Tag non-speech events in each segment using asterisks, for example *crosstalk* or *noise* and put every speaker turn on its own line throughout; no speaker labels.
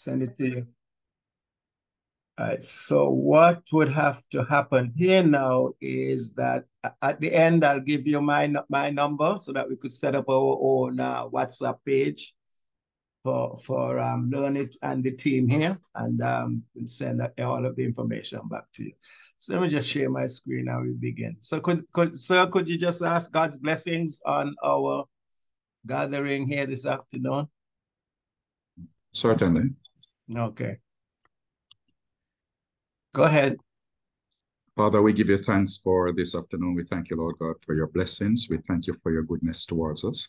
Send it to you. All right, so what would have to happen here now is that at the end, I'll give you my, my number so that we could set up our own uh, WhatsApp page for, for um, Learnit and the team here, and um, send all of the information back to you. So let me just share my screen and we begin. So could, could sir, could you just ask God's blessings on our gathering here this afternoon?
Certainly.
Okay. Go ahead.
Father, we give you thanks for this afternoon. We thank you, Lord God, for your blessings. We thank you for your goodness towards us.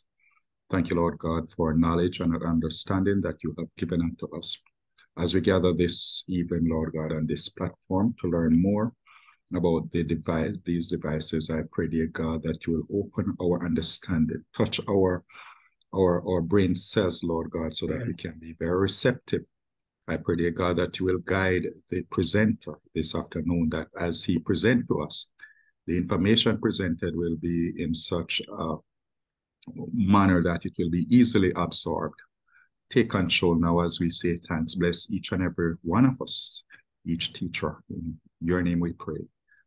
Thank you, Lord God, for knowledge and understanding that you have given unto us. As we gather this evening, Lord God, on this platform to learn more about the device, these devices, I pray, dear God, that you will open our understanding, touch our our, our brain cells, Lord God, so that yes. we can be very receptive I pray, dear God, that you will guide the presenter this afternoon, that as he present to us, the information presented will be in such a manner that it will be easily absorbed. Take control now as we say thanks. Bless each and every one of us, each teacher. In your name we pray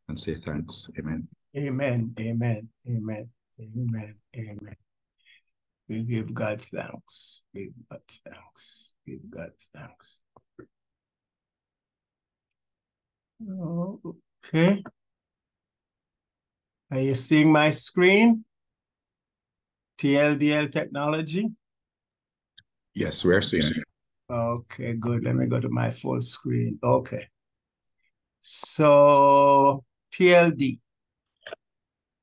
and say thanks. Amen.
Amen. Amen. Amen. Amen. Amen. We give God thanks. Give God thanks. Give God thanks. Okay. Are you seeing my screen? TLDL technology?
Yes, we're seeing it.
Okay, good. Let me go to my full screen. Okay. So TLD,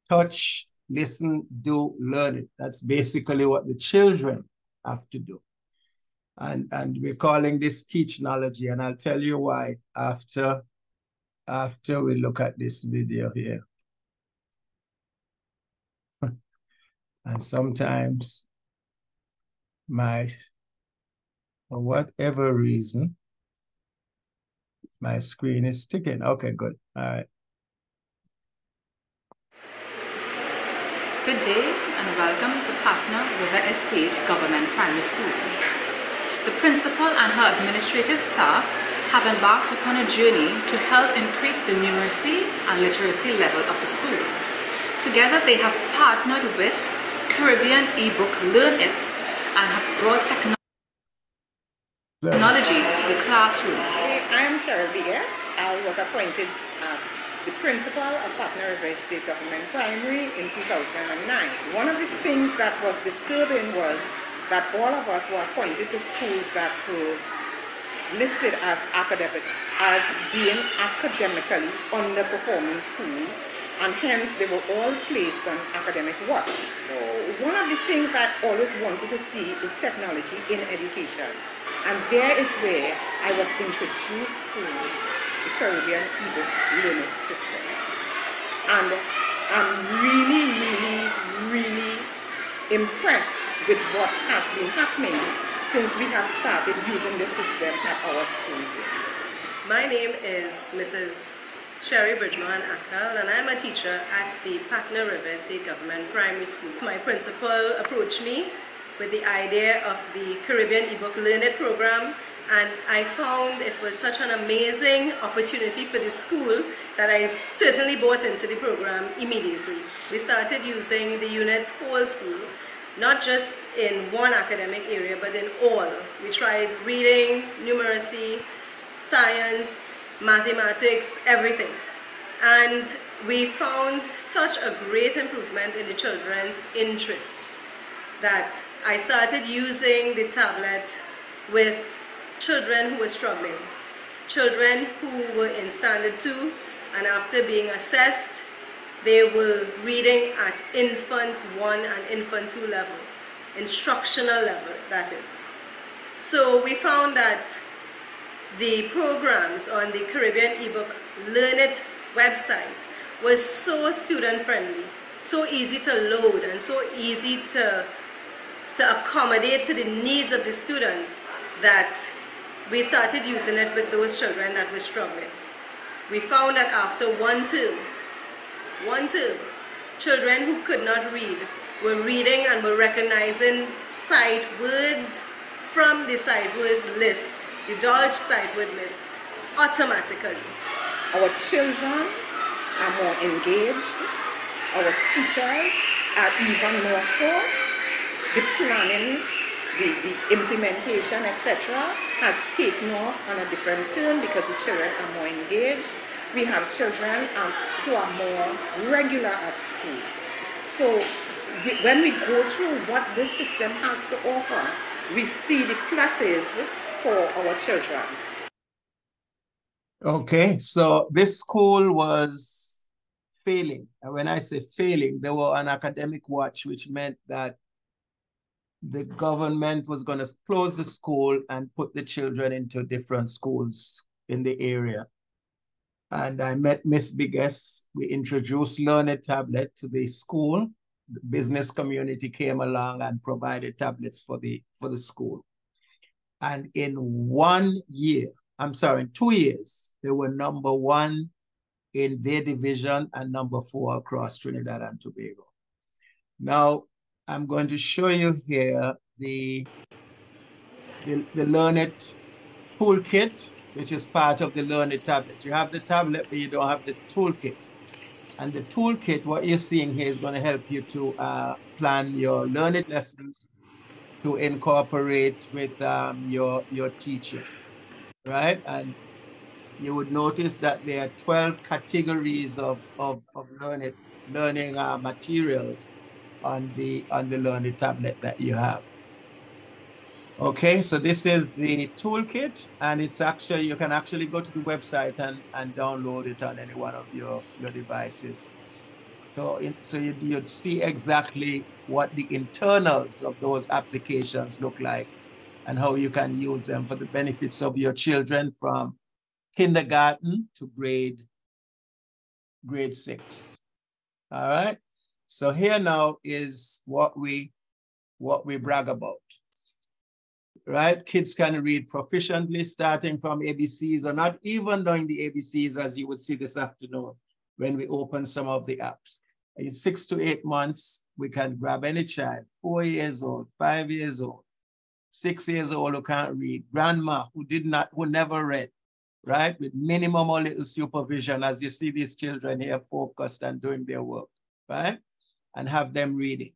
touch, listen, do, learn it. That's basically what the children have to do. And, and we're calling this Teachnology, and I'll tell you why after, after we look at this video here. *laughs* and sometimes my, for whatever reason, my screen is sticking. Okay, good. All right.
Good day and welcome to Patna River Estate Government Primary School. The principal and her administrative staff have embarked upon a journey to help increase the numeracy and literacy level of the school. Together they have partnered with Caribbean ebook Learn It and have brought technology to the classroom.
I am Cheryl Bigas. I was appointed as the principal of Patna River State Government Primary in 2009. One of the things that was disturbing was that all of us were appointed to schools that were listed as academic, as being academically underperforming schools, and hence they were all placed on academic watch. So one of the things I always wanted to see is technology in education. And there is where I was introduced to the Caribbean ebook learning system. And I'm really, really, really impressed with what has been happening since we have started using the system at our school.
My name is Mrs. Sherry Bridgman Akal and I'm a teacher at the Patna River State Government Primary School. My principal approached me with the idea of the Caribbean ebook Learn It program and I found it was such an amazing opportunity for the school that I certainly bought into the program immediately. We started using the units whole school, not just in one academic area, but in all. We tried reading, numeracy, science, mathematics, everything. And we found such a great improvement in the children's interest that I started using the tablet with children who were struggling, children who were in standard two, and after being assessed, they were reading at infant one and infant two level, instructional level, that is. So we found that the programs on the Caribbean ebook Learn It website was so student friendly, so easy to load and so easy to, to accommodate to the needs of the students that we started using it with those children that were struggling. We found that after one term, one term, children who could not read were reading and were recognizing sight words from the sight word list, the Dolch sight word list automatically.
Our children are more engaged. Our teachers are even more so. The planning, the, the implementation, etc., has taken off on a different turn because the children are more engaged. We have children um, who are more regular at school. So we, when we go through what this system has to offer, we see the pluses for our children.
Okay, so this school was failing. And when I say failing, they were on academic watch, which meant that the government was going to close the school and put the children into different schools in the area. And I met Miss Biggess. We introduced Learnit Tablet to the school. The business community came along and provided tablets for the for the school. And in one year, I'm sorry, in two years, they were number one in their division and number four across Trinidad and Tobago. Now, I'm going to show you here the, the, the Learnit Toolkit, which is part of the Learnit tablet. You have the tablet, but you don't have the toolkit. And the toolkit, what you're seeing here is going to help you to uh, plan your Learnit lessons to incorporate with um, your, your teaching, right? And you would notice that there are 12 categories of, of, of learning, learning uh, materials on the on the learning tablet that you have. Okay, so this is the toolkit and it's actually, you can actually go to the website and, and download it on any one of your, your devices. So, in, so you'd, you'd see exactly what the internals of those applications look like and how you can use them for the benefits of your children from kindergarten to grade, grade six. All right. So here now is what we what we brag about. Right? Kids can read proficiently starting from ABCs or not even knowing the ABCs as you would see this afternoon when we open some of the apps. In six to eight months, we can grab any child, four years old, five years old, six years old who can't read, grandma who did not, who never read, right? With minimum or little supervision as you see these children here focused and doing their work, right? and have them reading.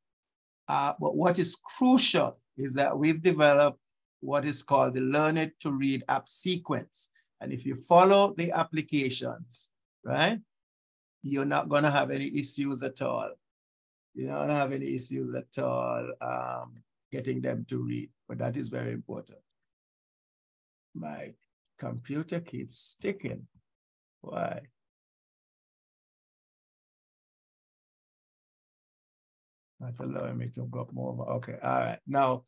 Uh, but what is crucial is that we've developed what is called the Learn It to Read app sequence. And if you follow the applications, right, you're not going to have any issues at all. You're not going to have any issues at all um, getting them to read, but that is very important. My computer keeps sticking. Why? Not allowing me to go more. Okay, all right. Now,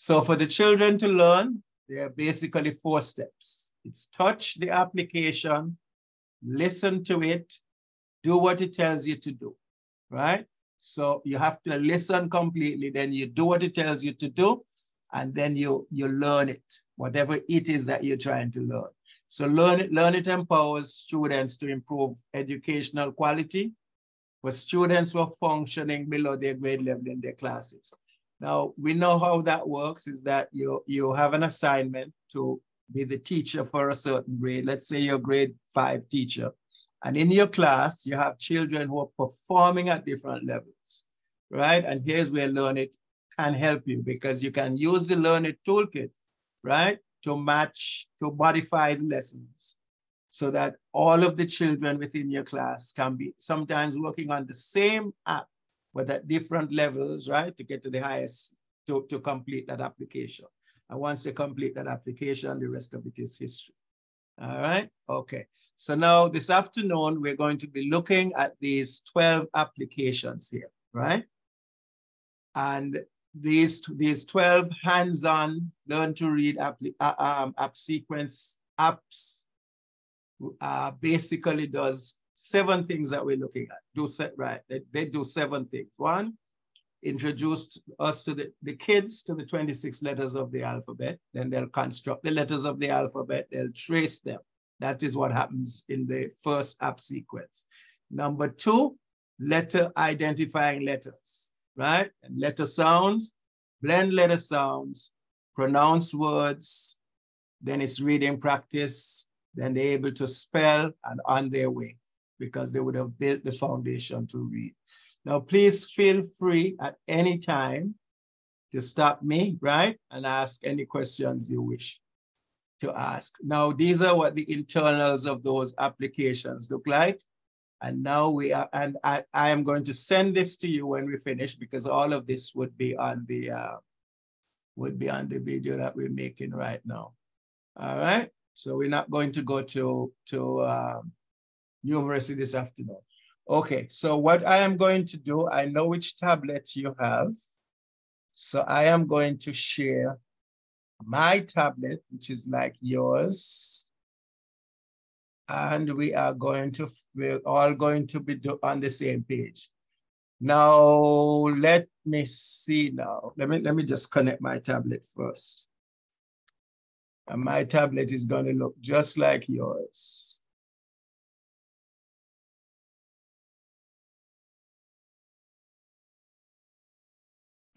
so for the children to learn, there are basically four steps. It's touch the application, listen to it, do what it tells you to do, right? So you have to listen completely, then you do what it tells you to do, and then you, you learn it, whatever it is that you're trying to learn. So learn it, learn it empowers students to improve educational quality, for students who are functioning below their grade level in their classes. Now, we know how that works is that you, you have an assignment to be the teacher for a certain grade. Let's say you're grade five teacher. And in your class, you have children who are performing at different levels, right? And here's where Learn It can help you because you can use the Learn It toolkit, right? To match, to modify the lessons so that all of the children within your class can be sometimes working on the same app, but at different levels, right, to get to the highest, to, to complete that application. And once they complete that application, the rest of it is history. All right, okay. So now this afternoon, we're going to be looking at these 12 applications here, right? And these, these 12 hands-on learn to read app, uh, um, app sequence apps uh, basically does seven things that we're looking at. Do set right. They, they do seven things. One, introduced us to the, the kids to the 26 letters of the alphabet. Then they'll construct the letters of the alphabet. They'll trace them. That is what happens in the first app sequence. Number two, letter identifying letters, right? And letter sounds, blend letter sounds, pronounce words, then it's reading practice, then they're able to spell and on their way because they would have built the foundation to read. Now, please feel free at any time to stop me, right? And ask any questions you wish to ask. Now, these are what the internals of those applications look like. And now we are, and I, I am going to send this to you when we finish because all of this would be on the, uh, would be on the video that we're making right now. All right. So we're not going to go to, to um, numeracy this afternoon. Okay, so what I am going to do, I know which tablet you have. So I am going to share my tablet, which is like yours. And we are going to, we're all going to be on the same page. Now, let me see now. Let me, let me just connect my tablet first. And my tablet is going to look just like yours.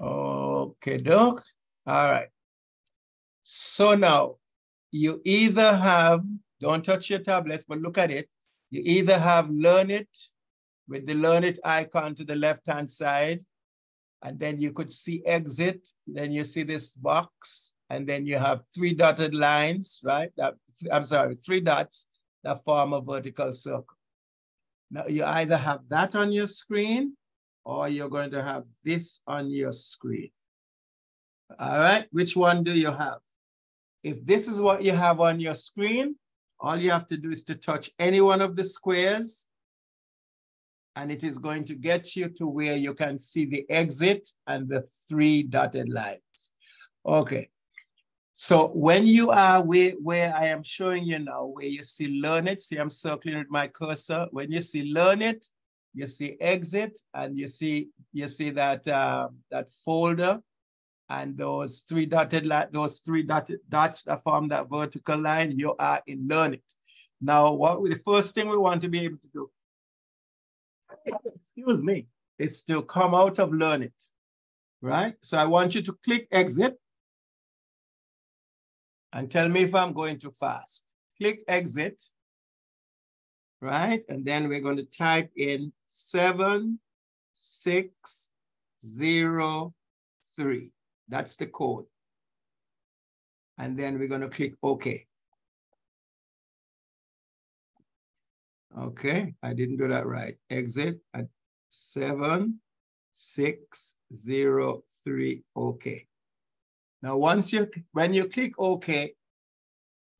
Okay, doc. All right. So now you either have, don't touch your tablets, but look at it. You either have learn it with the learn it icon to the left-hand side, and then you could see exit. Then you see this box, and then you have three dotted lines, right? That, I'm sorry, three dots that form a vertical circle. Now you either have that on your screen or you're going to have this on your screen. All right, which one do you have? If this is what you have on your screen, all you have to do is to touch any one of the squares and it is going to get you to where you can see the exit and the three dotted lines. Okay, so when you are where, where I am showing you now, where you see learn it, see I'm circling with my cursor. When you see Learnit, you see exit and you see you see that uh, that folder and those three dotted those three dotted dots that form that vertical line, you are in Learnit. Now, what we, the first thing we want to be able to do, excuse me, is to come out of Learnit, right? So I want you to click exit and tell me if I'm going too fast. Click exit, right? And then we're going to type in seven, six, zero, three. That's the code. And then we're going to click OK. Okay, I didn't do that right. Exit at seven, six, zero, three, okay. Now, once you, when you click OK,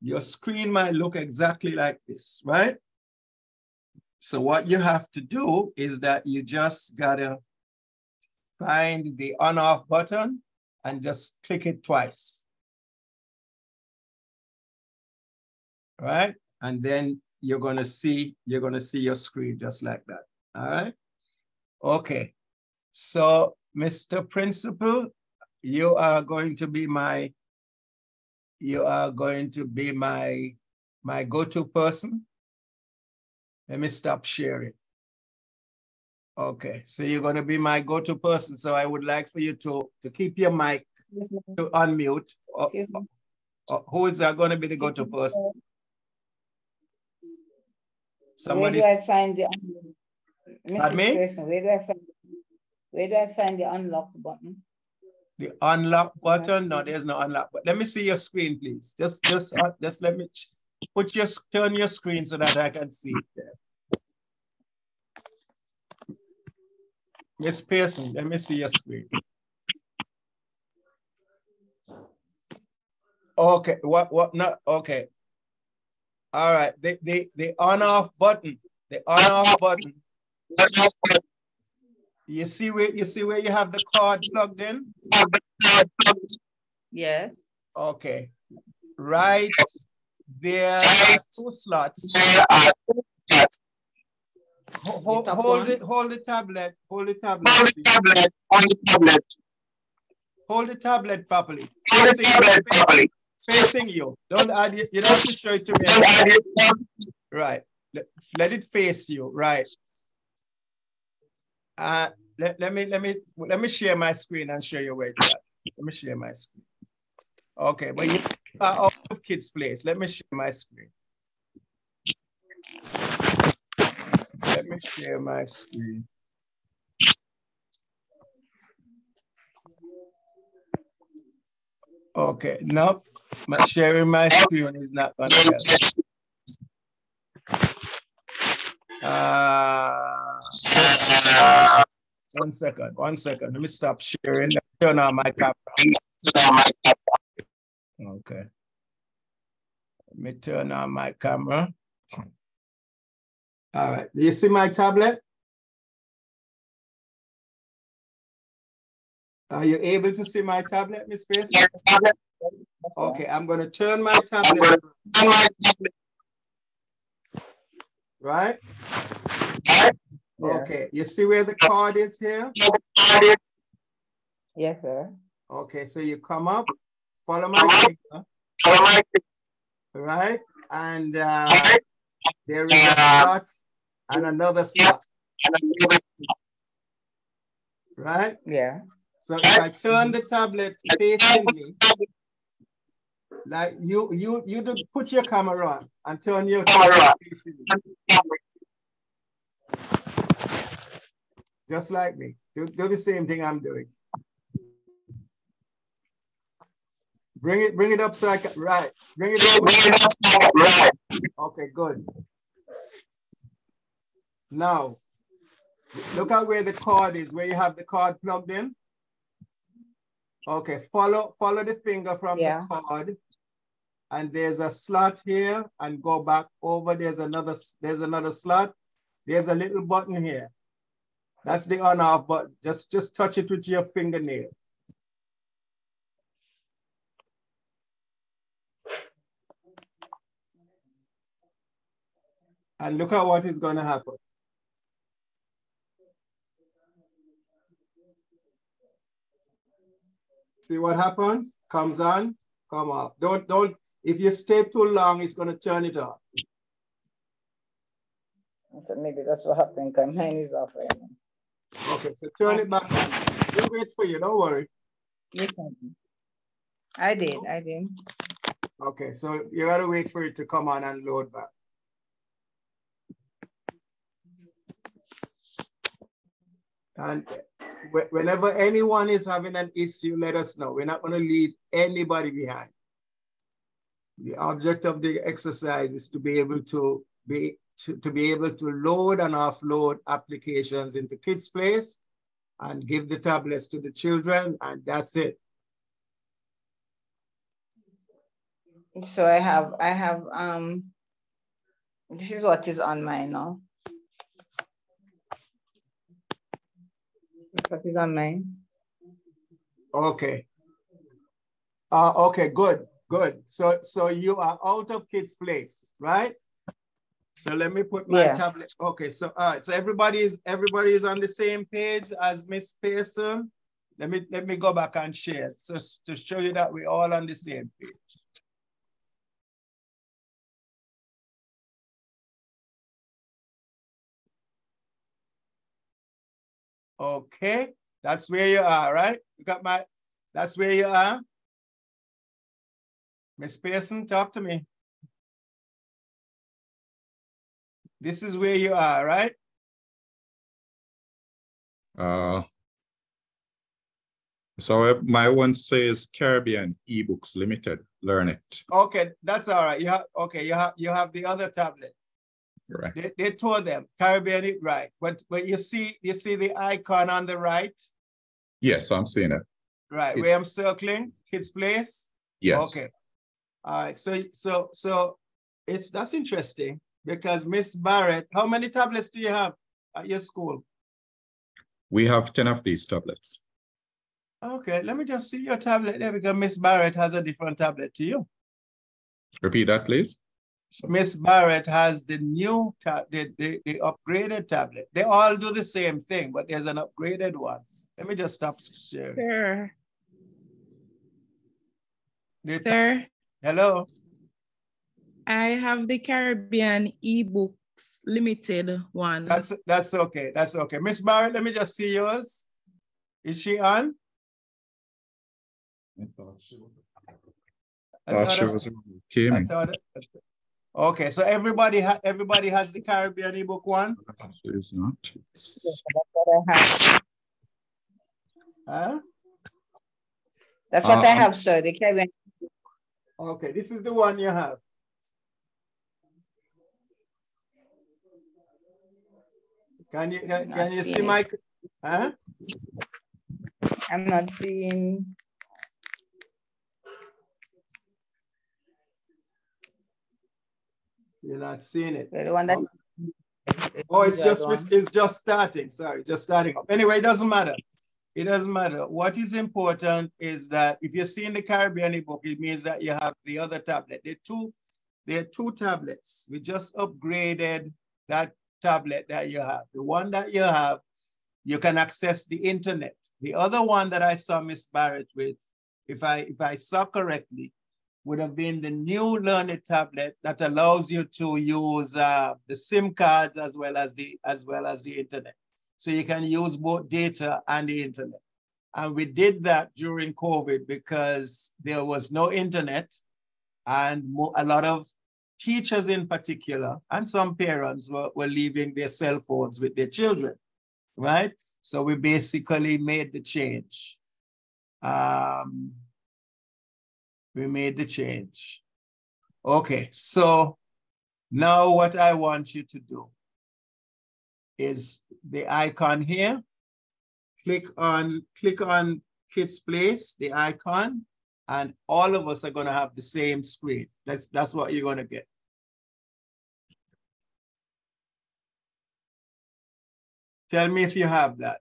your screen might look exactly like this, right? So what you have to do is that you just gotta find the on off button and just click it twice. Right? And then you're gonna see, you're gonna see your screen just like that. All right? Okay. So Mr. Principal, you are going to be my, you are going to be my, my go-to person let me stop sharing. Okay, so you're going to be my go-to person. So I would like for you to, to keep your mic to unmute. Uh, uh, who is going to be the go-to person?
Somebody. Where do I find the. Me? Person, where do I find where do I find the unlock button?
The unlock button? No, there's no unlock. But let me see your screen, please. Just, just, uh, just let me put your turn your screen so that I can see it. Miss Pearson, let me see your screen. Okay, what what not okay. All right, the the the on off button, the on off button. You see where you see where you have the card plugged in?
Yes.
Okay. Right there are two slots. Hold, hold it, hold the tablet, hold the tablet. Hold the tablet, hold the tablet. Hold the tablet properly. Hold the tablet properly. Facing you. Don't add it, you don't have to show it to me. Right. Let, let it face you. Right. Uh let, let me let me let me share my screen and show you where it's at. Let me share my screen. Okay, but you, uh, out of kids' place. Let me share my screen. Let me share my screen. Okay, nope. My sharing my screen is not gonna help. Uh, one second, one second. Let me stop sharing. Turn on my camera. Okay. Let me turn on my camera. All right. Do you see my tablet? Are you able to see my tablet, Miss Grace? Yes. tablet. Okay, I'm going to turn my tablet. Right? Okay, you see where the card is here?
Yes, sir.
Okay, so you come up, follow my finger. Right? And uh, there is a slot and another slot. Right?
Yeah.
So if I turn the tablet facing me, like you you you do put your camera on and turn your camera facing me. Just like me. Do, do the same thing I'm doing. Bring it, bring it up so I can, right. Bring it up. Bring it up right. Okay, good. Now, look at where the cord is, where you have the cord plugged in. Okay, follow follow the finger from yeah. the cord, and there's a slot here, and go back over. There's another there's another slot. There's a little button here. That's the on off button. Just just touch it with your fingernail. And look at what is going to happen. See what happens? Comes on, come off. Don't, don't, if you stay too long, it's gonna turn it off.
So maybe that's what happened because mine is off right
now. Okay, so turn it back on. We'll wait for you, don't worry.
Yes, I did, I did.
Okay, so you gotta wait for it to come on and load back. And whenever anyone is having an issue, let us know. We're not going to leave anybody behind. The object of the exercise is to be able to be to, to be able to load and offload applications into Kids Place and give the tablets to the children, and that's it.
So I have I have um this is what is on mine now. What is on mine?
Okay. Uh, okay, good, good. So, so you are out of kids' place, right? So let me put my yeah. tablet. Okay, so all right. So everybody is everybody is on the same page as Miss Pearson. Let me let me go back and share so to show you that we're all on the same page. Okay, that's where you are, right? You got my, that's where you are. Miss Pearson, talk to me. This is where you are, right?
Uh, so my one says Caribbean eBooks Limited. Learn it.
Okay, that's all right. You have okay. You have you have the other tablet.
Right.
They, they told them Caribbean right. But but you see you see the icon on the right?
Yes, I'm seeing it.
Right, where I'm circling, Kids Place?
Yes.
Okay. All right. So so so it's that's interesting because Miss Barrett, how many tablets do you have at your school?
We have 10 of these tablets.
Okay, let me just see your tablet there because Miss Barrett has a different tablet to you.
Repeat that, please.
Miss Barrett has the new, tab, the, the, the upgraded tablet. They all do the same thing, but there's an upgraded one. Let me just stop sharing.
Sir.
The
Sir.
Hello.
I have the Caribbean eBooks limited one.
That's that's okay. That's okay. Miss Barrett, let me just see yours. Is she on?
I thought she was came.
Okay, so everybody ha everybody has the Caribbean ebook one.
She's not.
Yes, that's what I have.
Huh?
That's what uh, I have, sir. The Caribbean.
Okay, this is the one you have. Can you can, can you see my? Huh?
I'm not seeing.
You're not seeing it.
The one that.
Oh, oh it's just it's just starting. Sorry, just starting up. Anyway, it doesn't matter. It doesn't matter. What is important is that if you're seeing the Caribbean book, it means that you have the other tablet. There are two, there are two tablets. We just upgraded that tablet that you have. The one that you have, you can access the internet. The other one that I saw Miss Barrett with, if I if I saw correctly, would have been the new Learnit tablet that allows you to use uh, the SIM cards as well as the as well as the internet. So you can use both data and the internet. And we did that during COVID because there was no internet and a lot of teachers in particular and some parents were, were leaving their cell phones with their children, right? So we basically made the change. Um, we made the change. Okay, so now what I want you to do is the icon here. Click on, click on Kids Place, the icon, and all of us are gonna have the same screen. That's, that's what you're gonna get. Tell me if you have that.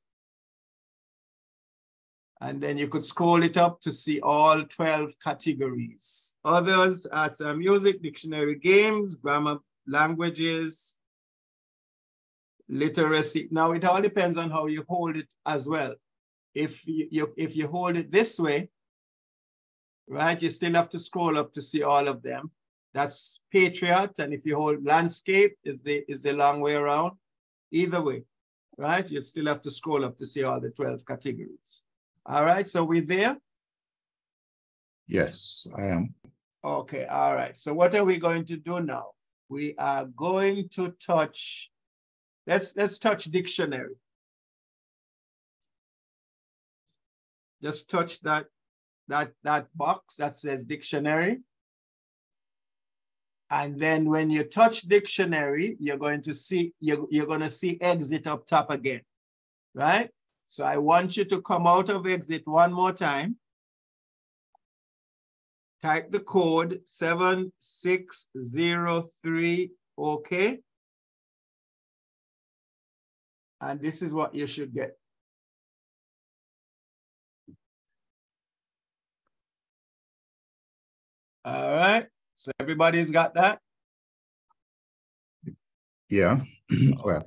And then you could scroll it up to see all 12 categories. Others, arts and music, dictionary games, grammar languages, literacy. Now it all depends on how you hold it as well. If you, you, if you hold it this way, right, you still have to scroll up to see all of them. That's portrait. And if you hold landscape, is the, is the long way around. Either way, right? You still have to scroll up to see all the 12 categories. All right, so we're there?
Yes, I am.
Okay, all right. So what are we going to do now? We are going to touch, let's, let's touch dictionary. Just touch that, that, that box that says dictionary. And then when you touch dictionary, you're going to see, you're, you're going to see exit up top again, right? So I want you to come out of exit one more time. Type the code 7603, okay? And this is what you should get. All right, so everybody's got that?
Yeah, *clears throat* well,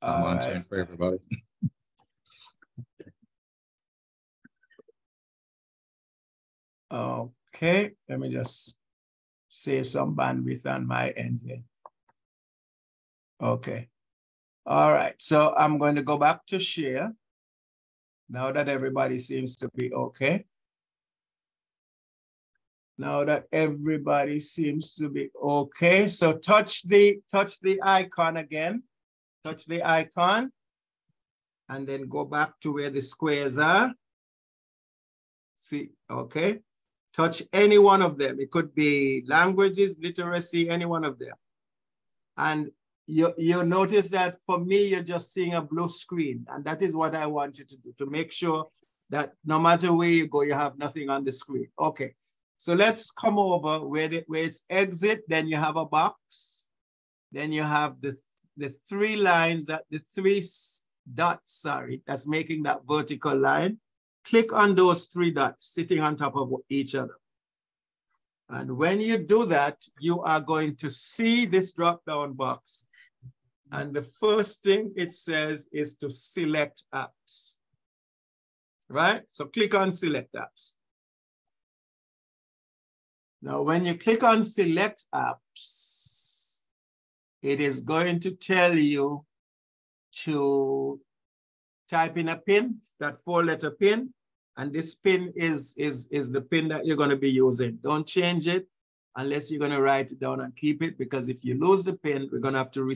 I'm right. for everybody. *laughs*
Okay, let me just save some bandwidth on my end here. Okay. All right, so I'm going to go back to share now that everybody seems to be okay. Now that everybody seems to be okay, so touch the touch the icon again. Touch the icon and then go back to where the squares are. See, okay touch any one of them. It could be languages, literacy, any one of them. And you, you notice that for me, you're just seeing a blue screen. And that is what I want you to do, to make sure that no matter where you go, you have nothing on the screen. Okay, so let's come over where, the, where it's exit, then you have a box. Then you have the, the three lines, that the three dots, sorry, that's making that vertical line. Click on those three dots sitting on top of each other. And when you do that, you are going to see this drop-down box. And the first thing it says is to select apps, right? So click on select apps. Now, when you click on select apps, it is going to tell you to type in a pin, that four letter pin, And this pin is, is, is the pin that you're going to be using. Don't change it unless you're going to write it down and keep it, because if you lose the pin, we're going to have to,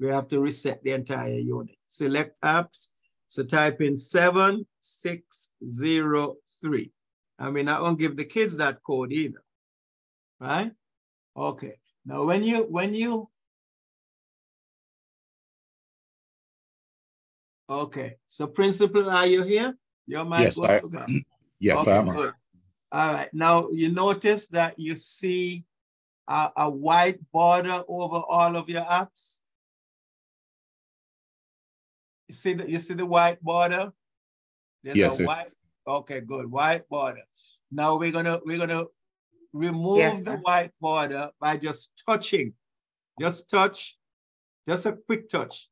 we have to reset the entire unit. Select apps. So type in 7603. I mean, I won't give the kids that code either, right? Okay. Now, when you, when you, okay. So principal, are you here? Your mic
yes, I, *clears throat* yes, okay, I am.
Good. All right. Now, you notice that you see a, a white border over all of your apps? You see that you see the white border?
There's yes,
white, Okay, good. White border. Now we're gonna we're gonna remove yes, the white border by just touching. Just touch, just a quick touch,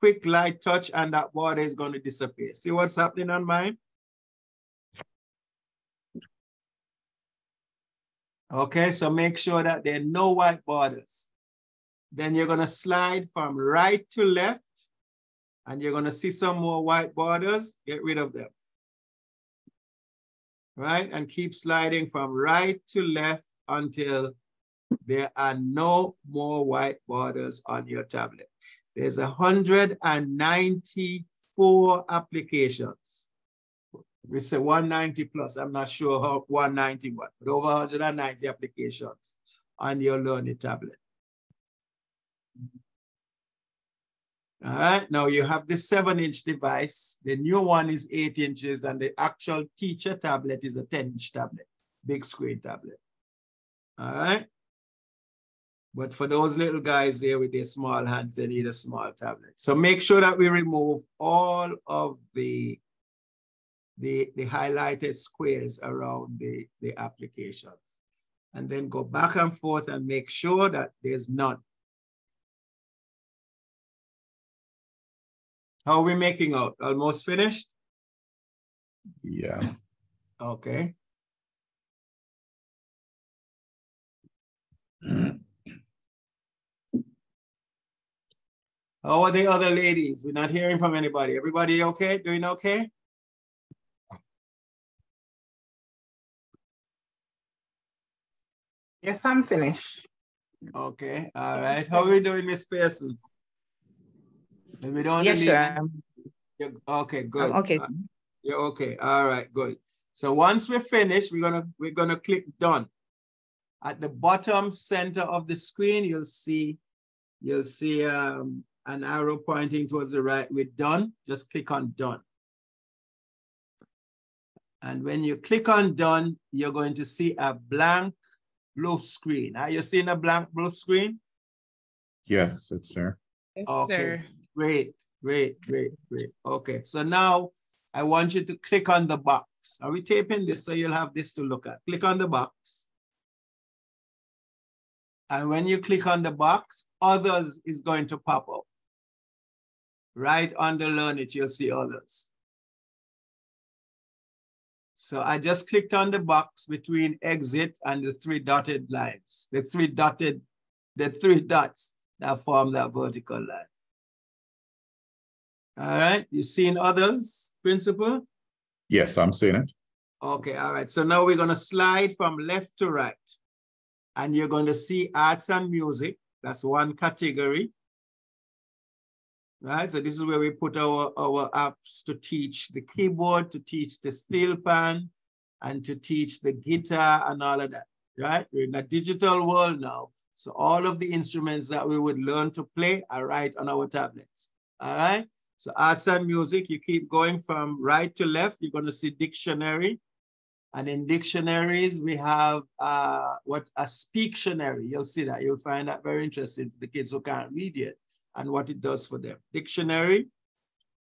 quick light touch, and that border is going to disappear. See what's happening on mine? Okay, so make sure that there are no white borders. Then you're gonna slide from right to left, and you're gonna see some more white borders, get rid of them right? And keep sliding from right to left until there are no more white borders on your tablet. There's 194 applications. We say 190 plus, I'm not sure how 190 what, but over 190 applications on your learning tablet. All right, now you have the seven inch device. The new one is eight inches and the actual teacher tablet is a 10 inch tablet, big screen tablet. All right. But for those little guys there with their small hands, they need a small tablet. So make sure that we remove all of the, the, the highlighted squares around the, the applications. And then go back and forth and make sure that there's none. How are we making out? Almost finished?
Yeah.
Okay. Mm. How are the other ladies? We're not hearing from anybody. Everybody okay? Doing okay?
Yes, I'm finished.
Okay, all right. How are we doing, Miss Pearson? We don't
yes, sir.
okay, good.
I'm okay.
Uh, yeah, okay. All right, good. So once we're finished, we're gonna we're gonna click done. At the bottom center of the screen, you'll see you'll see um, an arrow pointing towards the right with done. Just click on done. And when you click on done, you're going to see a blank blue screen. Are you seeing a blank blue screen?
Yes, it's there.
Yes,
okay.
sir.
Great, great, great, great. Okay, so now I want you to click on the box. Are we taping this so you'll have this to look at? Click on the box. And when you click on the box, others is going to pop up. Right under learn it, you'll see others. So I just clicked on the box between exit and the three dotted lines, the three dotted, the three dots that form that vertical line. All right, you seen others, principal?
Yes, I'm seeing it.
Okay, all right. So now we're gonna slide from left to right. And you're going to see arts and music. That's one category. Right, so this is where we put our, our apps to teach the keyboard, to teach the steel pan, and to teach the guitar and all of that, right? We're in a digital world now. So all of the instruments that we would learn to play are right on our tablets, all right? So arts and music, you keep going from right to left, you're gonna see dictionary. And in dictionaries, we have uh, what a speaktionary. You'll see that. You'll find that very interesting for the kids who can't read yet and what it does for them. Dictionary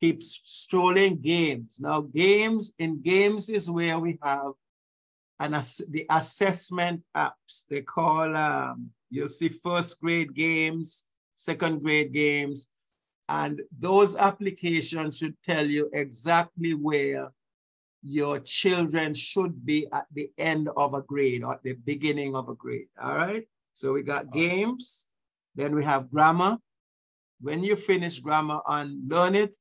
keeps strolling games. Now, games in games is where we have an ass the assessment apps. They call um, you'll see first grade games, second grade games, and those applications should tell you exactly where your children should be at the end of a grade or at the beginning of a grade, all right? So we got games, then we have grammar. When you finish grammar and learn it,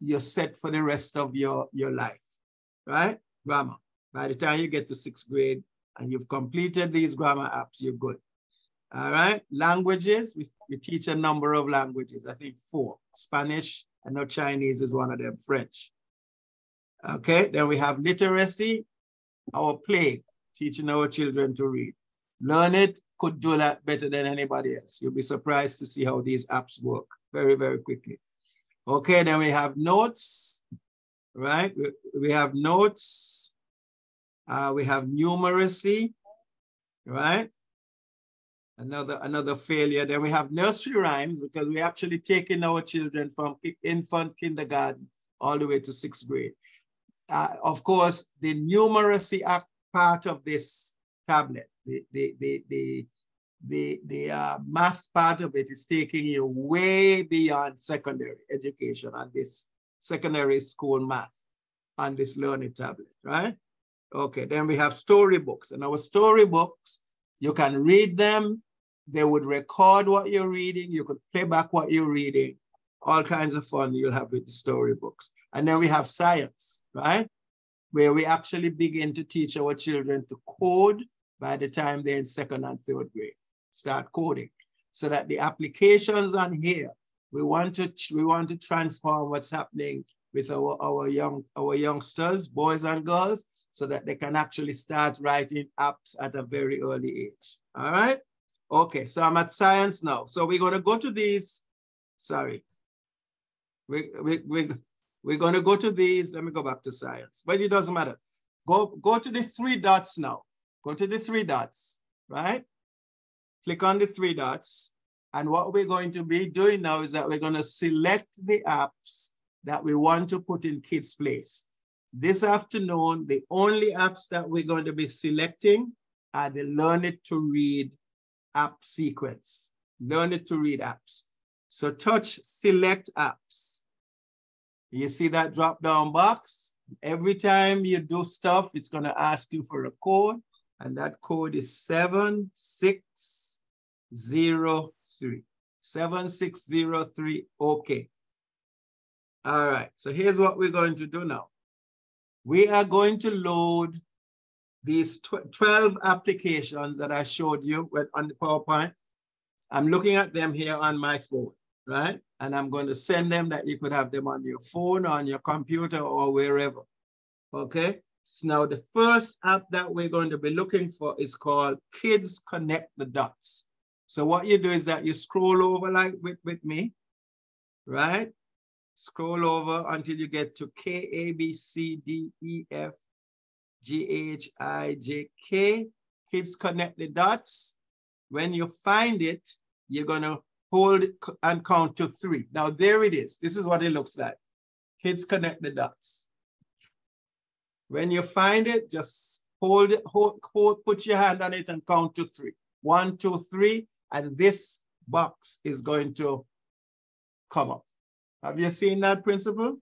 you're set for the rest of your, your life, right? grammar. By the time you get to sixth grade and you've completed these grammar apps, you're good. All right, languages, we, we teach a number of languages, I think four. Spanish, I know Chinese is one of them, French. Okay, then we have literacy, our plague, teaching our children to read. Learn it, could do that better than anybody else. You'll be surprised to see how these apps work very, very quickly. Okay, then we have notes, right? We, we have notes. Uh, we have numeracy, right? Another, another failure. Then we have nursery rhymes because we're actually taking our children from infant kindergarten all the way to sixth grade. Uh, of course, the numeracy part of this tablet, the, the, the, the, the, uh, math part of it is taking you way beyond secondary education and this secondary school math on this learning tablet, right? Okay, then we have storybooks. And our storybooks, you can read them. They would record what you're reading. You could play back what you're reading. All kinds of fun you'll have with the storybooks. And then we have science, right? Where we actually begin to teach our children to code by the time they're in second and third grade. Start coding. So that the applications on here, we want to, we want to transform what's happening with our, our young our youngsters, boys and girls, so that they can actually start writing apps at a very early age. All right. Okay, so I'm at science now. So we're going to go to these. Sorry. We, we, we, we're going to go to these. Let me go back to science, but it doesn't matter. Go, go to the three dots now. Go to the three dots, right? Click on the three dots. And what we're going to be doing now is that we're going to select the apps that we want to put in Kids Place. This afternoon, the only apps that we're going to be selecting are the Learnit to Read app sequence. Learnit to Read apps. So touch Select Apps. You see that drop down box? Every time you do stuff, it's going to ask you for a code, and that code is 7603. 7603, okay. All right, so here's what we're going to do now. We are going to load these 12 applications that I showed you on the PowerPoint. I'm looking at them here on my phone, right? And I'm going to send them that you could have them on your phone, on your computer, or wherever, okay? So now the first app that we're going to be looking for is called Kids Connect the Dots. So what you do is that you scroll over like with, with me, right? Scroll over until you get to K, A, B, C, D, E, F, G, H, I, J, K. Kids connect the dots. When you find it, you're gonna hold and count to three. Now there it is. This is what it looks like. Kids connect the dots. When you find it, just hold it, hold, hold, put your hand on it and count to three. One, two, three, and this box is going to come up. Have you seen that principle?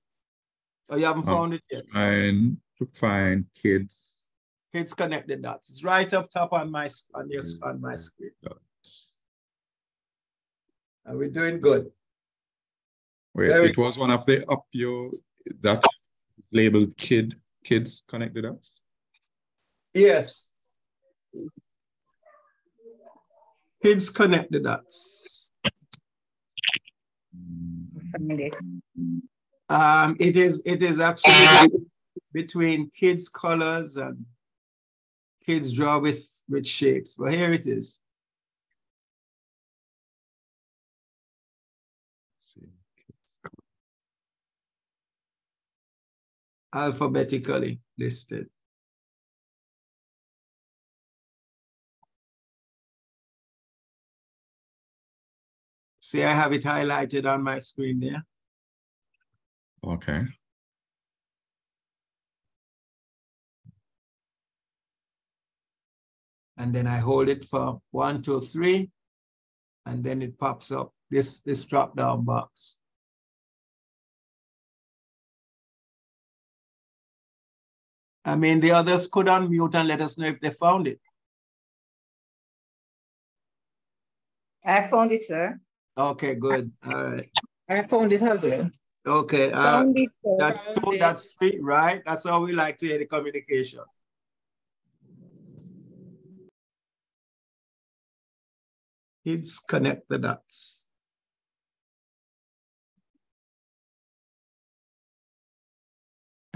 Or you haven't oh, found it yet?
Trying to find kids.
Kids connect the dots. It's right up top on my on your on my screen. Are we doing good?
Wait, Very it was one of the up your that labeled kid kids connected us?
Yes. Kids connect the dots. Um, it is it is actually between kids colors and kids draw with with shapes. But here it is. Alphabetically listed. See, I have it highlighted on my screen there.
Okay.
And then I hold it for one, two, three, and then it pops up this, this drop down box. I mean, the others could unmute and let us know if they found it.
I found it, sir.
Okay, good. All right.
I found it as well.
Okay, uh, that's two, that's three, right? That's how we like to hear the communication. Kids connect the dots.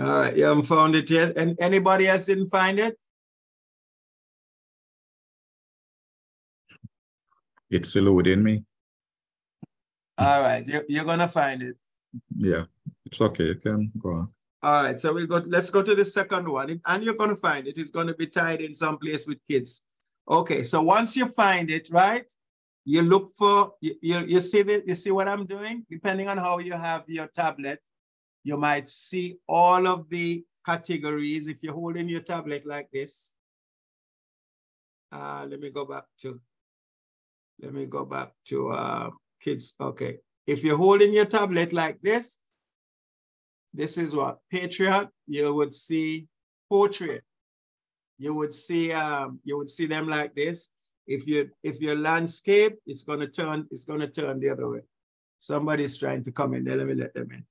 All right, you haven't found it yet. And anybody else didn't find it?
It's eluding me.
All right, you're, you're gonna find it.
Yeah, it's okay. You can go on.
All right, so we'll go. To, let's go to the second one, and you're gonna find it. It's gonna be tied in some place with kids. Okay, so once you find it, right, you look for you, you, you see that you see what I'm doing. Depending on how you have your tablet, you might see all of the categories. If you're holding your tablet like this, uh, let me go back to. Let me go back to uh, kids. Okay, if you're holding your tablet like this, this is what portrait. You would see portrait. You would see um, you would see them like this. If you if your landscape, it's gonna turn it's gonna turn the other way. Somebody's trying to come in there. Let me let them in.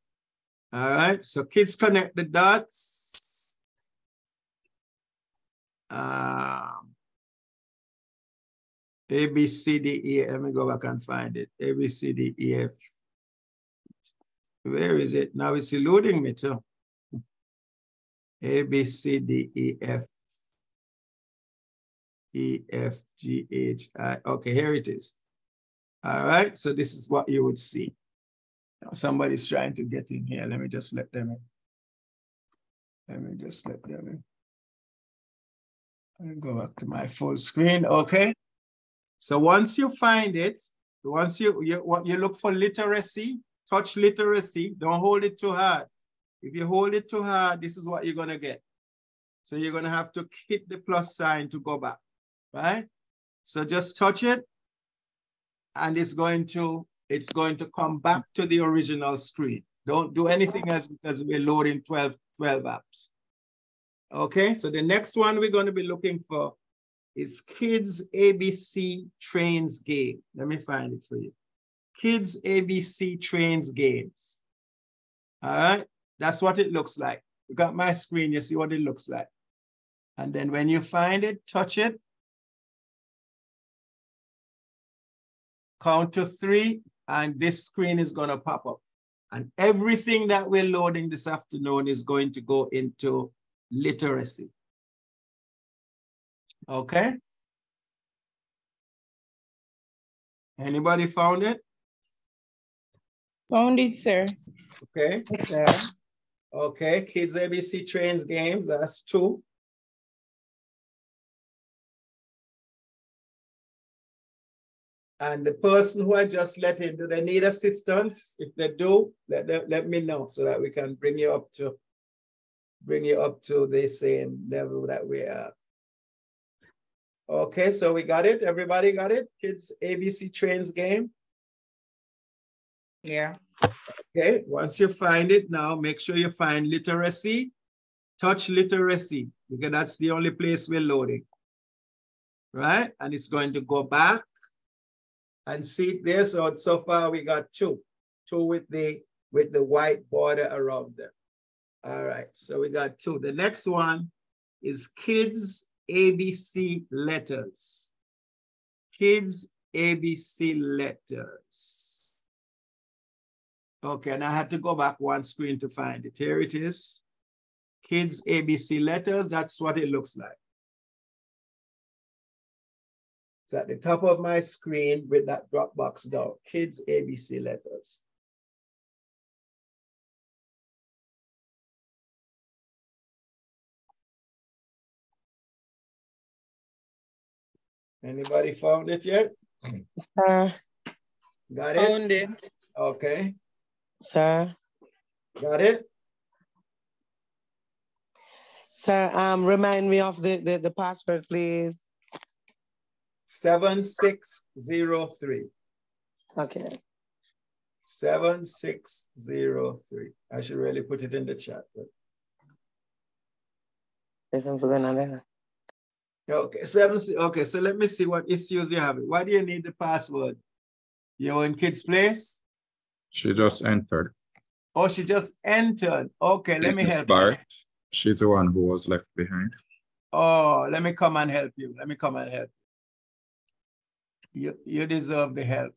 All right. So kids connect the dots. Um, a, B, C, D, E. Let me go back and find it. A, B, C, D, E, F. Where is it? Now it's eluding me too. A, B, C, D, E, F. E, F, G, H, I. Okay, here it is. All right, so this is what you would see. Somebody's trying to get in here. Let me just let them in. Let me just let them in. I'll go back to my full screen, okay? So once you find it, once you, you, you look for literacy, touch literacy, don't hold it too hard. If you hold it too hard, this is what you're gonna get. So you're gonna have to hit the plus sign to go back, right? So just touch it and it's going to, it's going to come back to the original screen. Don't do anything else because we're loading 12, 12 apps. Okay, so the next one we're gonna be looking for is Kids ABC Trains Game. Let me find it for you. Kids ABC Trains Games. All right, that's what it looks like. You got my screen, you see what it looks like. And then when you find it, touch it. Count to three, and this screen is gonna pop up. And everything that we're loading this afternoon is going to go into literacy. Okay. Anybody found it?
Found it, sir.
Okay. Yes, Okay, Kids ABC Trains Games, that's two. And the person who I just let in, do they need assistance? If they do, let, them, let me know so that we can bring you up to bring you up to the same level that we are. Okay, so we got it. Everybody got it? Kids ABC Trains game?
Yeah.
Okay, once you find it now, make sure you find literacy, touch literacy, because that's the only place we're loading. Right? And it's going to go back and see there. So, so far we got two, two with the with the white border around them. All right, so we got two. The next one is kids ABC letters. Kids ABC letters. Okay, and I had to go back one screen to find it. Here it is. Kids ABC letters, that's what it looks like. It's at the top of my screen with that drop box down. Kids ABC letters. Anybody found it yet?
Sir.
Got it?
Found it.
Okay.
Sir.
Got it?
Sir, um, remind me of the, the, the password, please.
7603.
Okay.
7603. I should really put it in the chat. But...
Listen for the
Okay, seven. Okay, so let me see what issues you have. Why do you need the password? You're in Kids Place?
She just entered.
Oh, she just entered. Okay, let me help
Barrett. She's the one who was left behind.
Oh, let me come and help you. Let me come and help you. You deserve the help.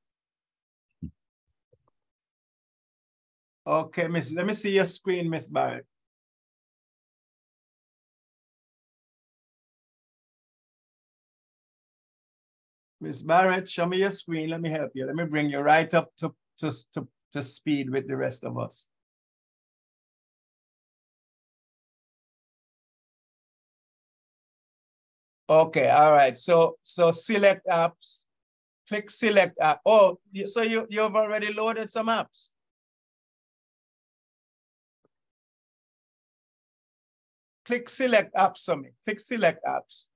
Okay, Miss, let me see your screen, Miss Barrett. Miss Barrett, show me your screen. Let me help you. Let me bring you right up to, to, to, to speed with the rest of us. Okay, all right. So so select apps, click select app. Oh, so you, you've already loaded some apps. Click select apps for me. Click select apps.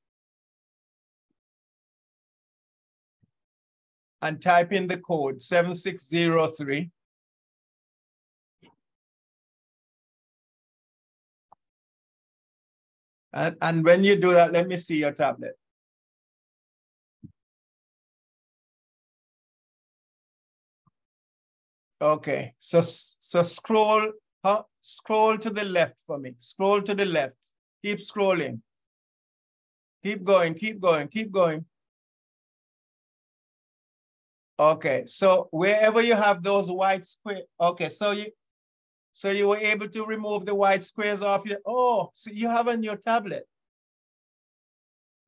And type in the code 7603. And, and when you do that, let me see your tablet. Okay, so, so scroll, huh? scroll to the left for me. Scroll to the left. Keep scrolling. Keep going, keep going, keep going. Okay, so wherever you have those white square, okay, so you so you were able to remove the white squares off your, oh, so you have on your tablet.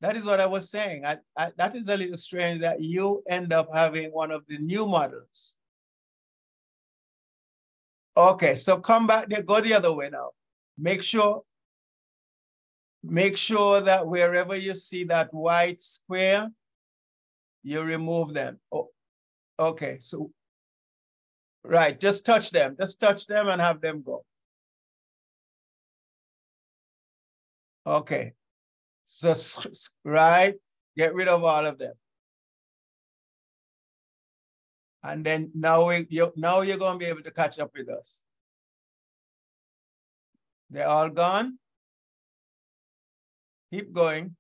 That is what I was saying. I, I, that is a little strange that you end up having one of the new models. Okay, so come back there, go the other way now. Make sure, make sure that wherever you see that white square, you remove them. Oh, okay, so Right, just touch them. Just touch them and have them go. Okay. So, right, get rid of all of them. And then now, we, you, now you're going to be able to catch up with us. They're all gone. Keep going.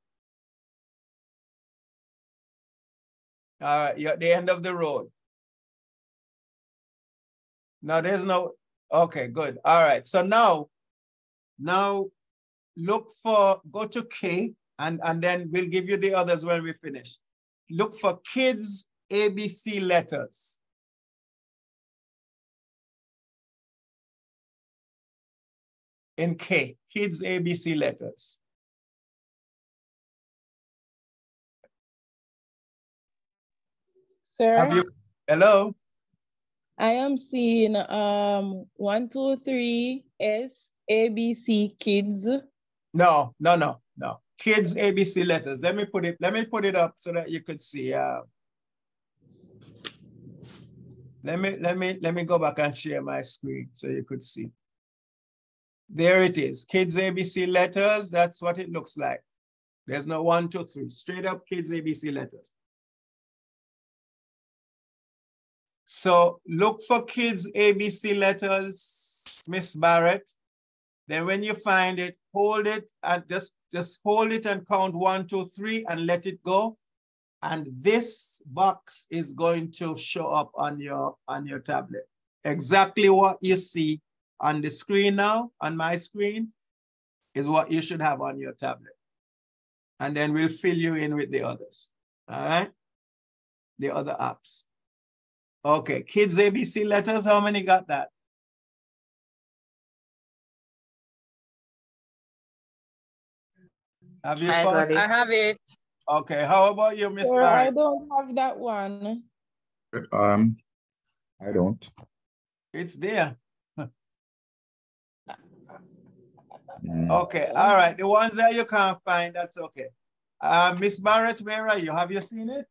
All right, you're at the end of the road. Now there's no, okay, good. All right, so now, now look for, go to K and, and then we'll give you the others when we finish. Look for kids ABC letters. In K, kids ABC letters.
Sir?
Have you, hello?
I am seeing um one, two, three S ABC kids.
No, no, no, no. Kids ABC letters. Let me put it, let me put it up so that you could see. Uh, let me let me let me go back and share my screen so you could see. There it is. Kids ABC letters. That's what it looks like. There's no one, two, three. Straight up kids ABC letters. So look for kids ABC letters, Miss Barrett. Then when you find it, hold it and just, just hold it and count one, two, three and let it go. And this box is going to show up on your, on your tablet. Exactly what you see on the screen now, on my screen, is what you should have on your tablet. And then we'll fill you in with the others, all right? The other apps. Okay, kids ABC letters, how many got that? Have you
I
found
it? I have it.
Okay, how about you, Miss
Sir, I don't have that one.
Um, I don't.
It's there. mm. Okay, all right. The ones that you can't find, that's okay. Uh, Miss Barrett, where are you? Have you seen it?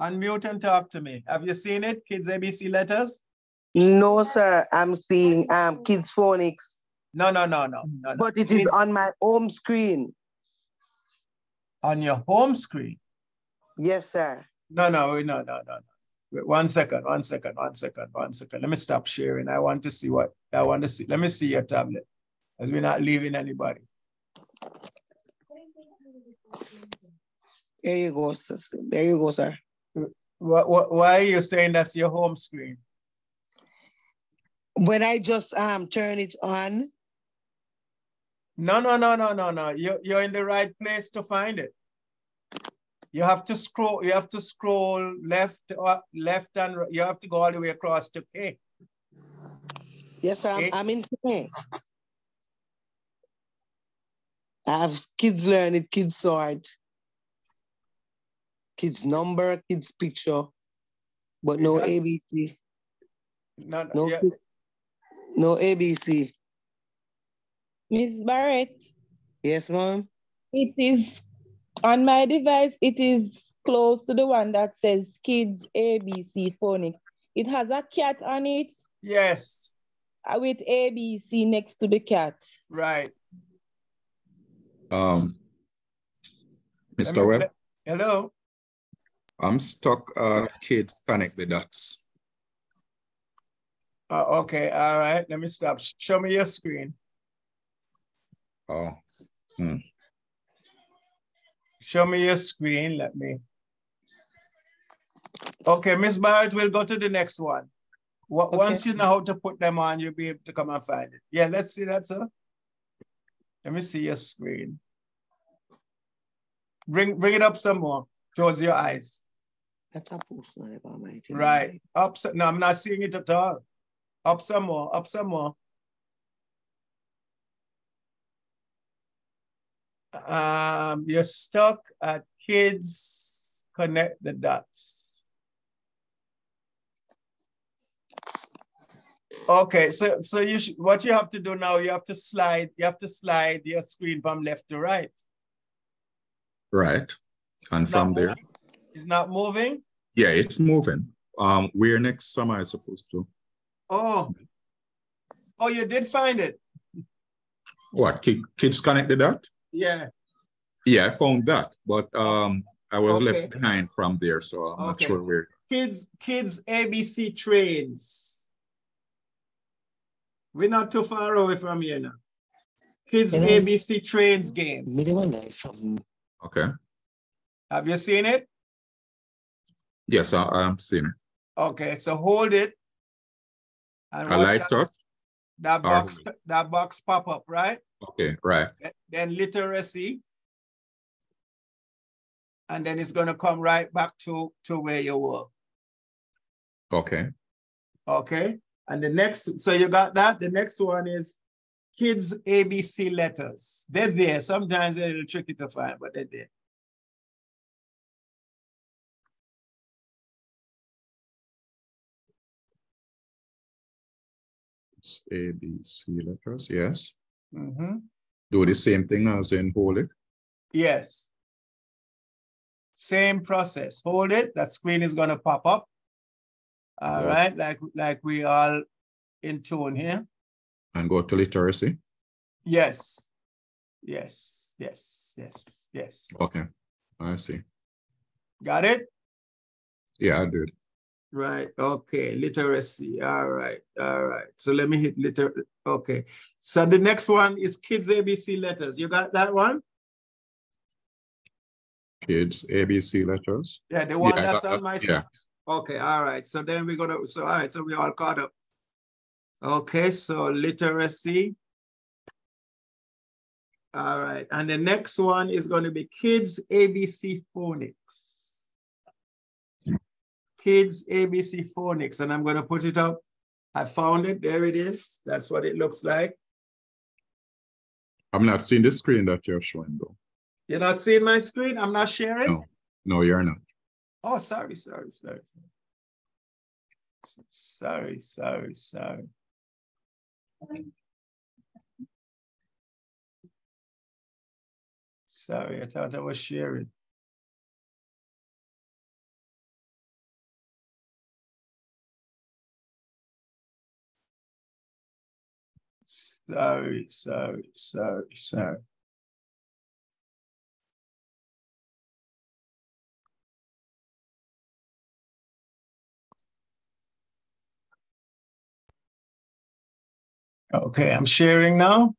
Unmute and talk to me. Have you seen it, Kids ABC letters?
No, sir. I'm seeing um Kids Phonics.
No, no, no, no. no.
But it is on my home screen.
On your home screen?
Yes, sir.
No, no, no, no, no, no. Wait, one second, one second, one second, one second. Let me stop sharing. I want to see what I want to see. Let me see your tablet. As we're not leaving anybody.
There you go, sir. There you go, sir.
What, what, why are you saying that's your home screen?
When I just um turn it on.
No, no, no, no, no, no. You're, you're in the right place to find it. You have to scroll, you have to scroll left or uh, left and you have to go all the way across to K.
Yes, sir. I'm, I'm in K. I have kids learn it, kids sort, kids number, kids picture, but no ABC.
No, no, yeah.
no ABC.
Miss Barrett.
Yes, ma'am.
It is on my device, it is close to the one that says kids ABC phonics. It has a cat on it.
Yes.
Uh, with ABC next to the cat.
Right.
Um, Mr. Webb?
Hello.
I'm stuck. Uh, kids connect the dots.
Uh, okay, all right. Let me stop. Show me your screen.
Oh. Hmm.
Show me your screen. Let me. Okay, Miss Barrett, we'll go to the next one. Okay. Once you know how to put them on, you'll be able to come and find it. Yeah, let's see that, sir. Let me see your screen. Bring bring it up some more towards your eyes. Right. Up. No, I'm not seeing it at all. Up some more. Up some more. Um, you're stuck at kids connect the dots. Okay, so so you what you have to do now, you have to slide, you have to slide your screen from left to right.
Right. And from there.
It's not moving?
Yeah, it's moving. Um, where next summer is supposed to?
Oh. Oh, you did find it.
What? Kids connected that?
Yeah.
Yeah, I found that, but um, I was okay. left behind from there, so I'm okay. not sure where.
Kids, kids, ABC trains. We're not too far away from here now. Kids, ABC trains game.
Okay.
Have you seen it?
Yes, I, I'm seeing it.
Okay, so hold it.
And a light touch?
That box, that box pop up, right?
Okay, right.
Then literacy. And then it's going to come right back to, to where you were.
Okay.
Okay. And the next, so you got that. The next one is kids ABC letters. They're there. Sometimes they're a little tricky to find, but they're there.
A, B, C letters, yes.
Mm -hmm.
Do the same thing as in hold it?
Yes. Same process. Hold it, that screen is gonna pop up. All oh. right, like, like we all in tune here
and go to literacy?
Yes. Yes, yes, yes, yes.
Okay, I see.
Got it?
Yeah, I did.
Right, okay, literacy, all right, all right. So let me hit liter, okay. So the next one is kids ABC letters. You got that one?
Kids ABC letters?
Yeah, the one yeah, that's on my yeah. Okay, all right. So then we're gonna, so all right, so we all caught up. Okay, so literacy. All right, and the next one is going to be kids ABC phonics. Kids ABC phonics, and I'm going to put it up. I found it, there it is. That's what it looks like.
I'm not seeing the screen that you're showing though.
You're not seeing my screen? I'm not sharing?
No, no, you're not.
Oh, sorry, sorry, sorry. Sorry, sorry, sorry. Sorry, I thought I was sharing. Sorry, so, so, so. Okay, I'm sharing now.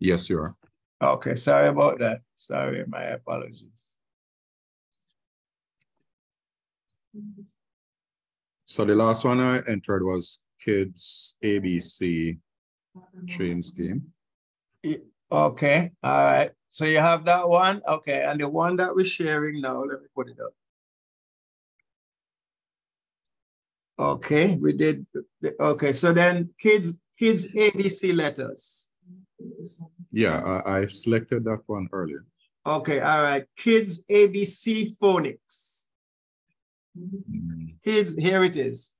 Yes, you are.
Okay, sorry about that. Sorry, my apologies.
So the last one I entered was Kids ABC trains game.
Okay, all right. So you have that one. Okay, and the one that we're sharing now, let me put it up. Okay, we did. Okay, so then kids, kids ABC letters.
Yeah, I, I selected that one earlier.
Okay, all right. Kids ABC phonics. Mm. Kids, here it is.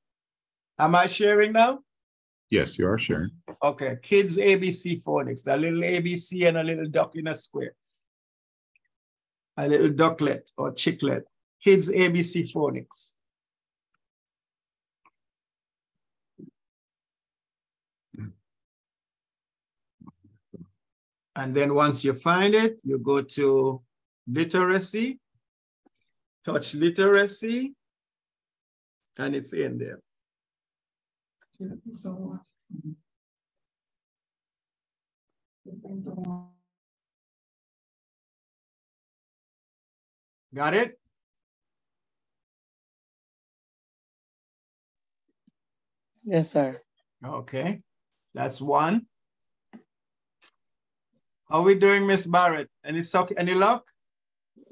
Am I sharing now?
Yes, you are sharing.
Okay, kids ABC phonics, a little ABC and a little duck in a square. A little ducklet or chicklet. Kids ABC phonics. And then once you find it, you go to literacy, touch literacy, and it's in there. Got it?
Yes, sir.
Okay, that's one. How are we doing, Miss Barrett? Any suck, any luck?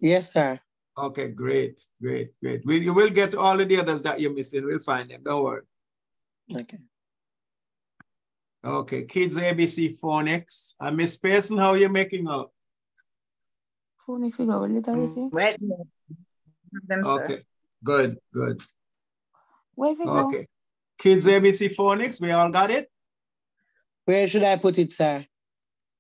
Yes, sir.
Okay, great, great, great. We, you will get all of the others that you're missing. We'll find them, don't worry.
Okay.
Okay, kids ABC phonics. And Miss Pearson, how are you making out?
Phonics figure literacy.
Right.
Okay, good, good.
Where?
Okay. Kids ABC phonics, we all got it?
Where should I put it, sir?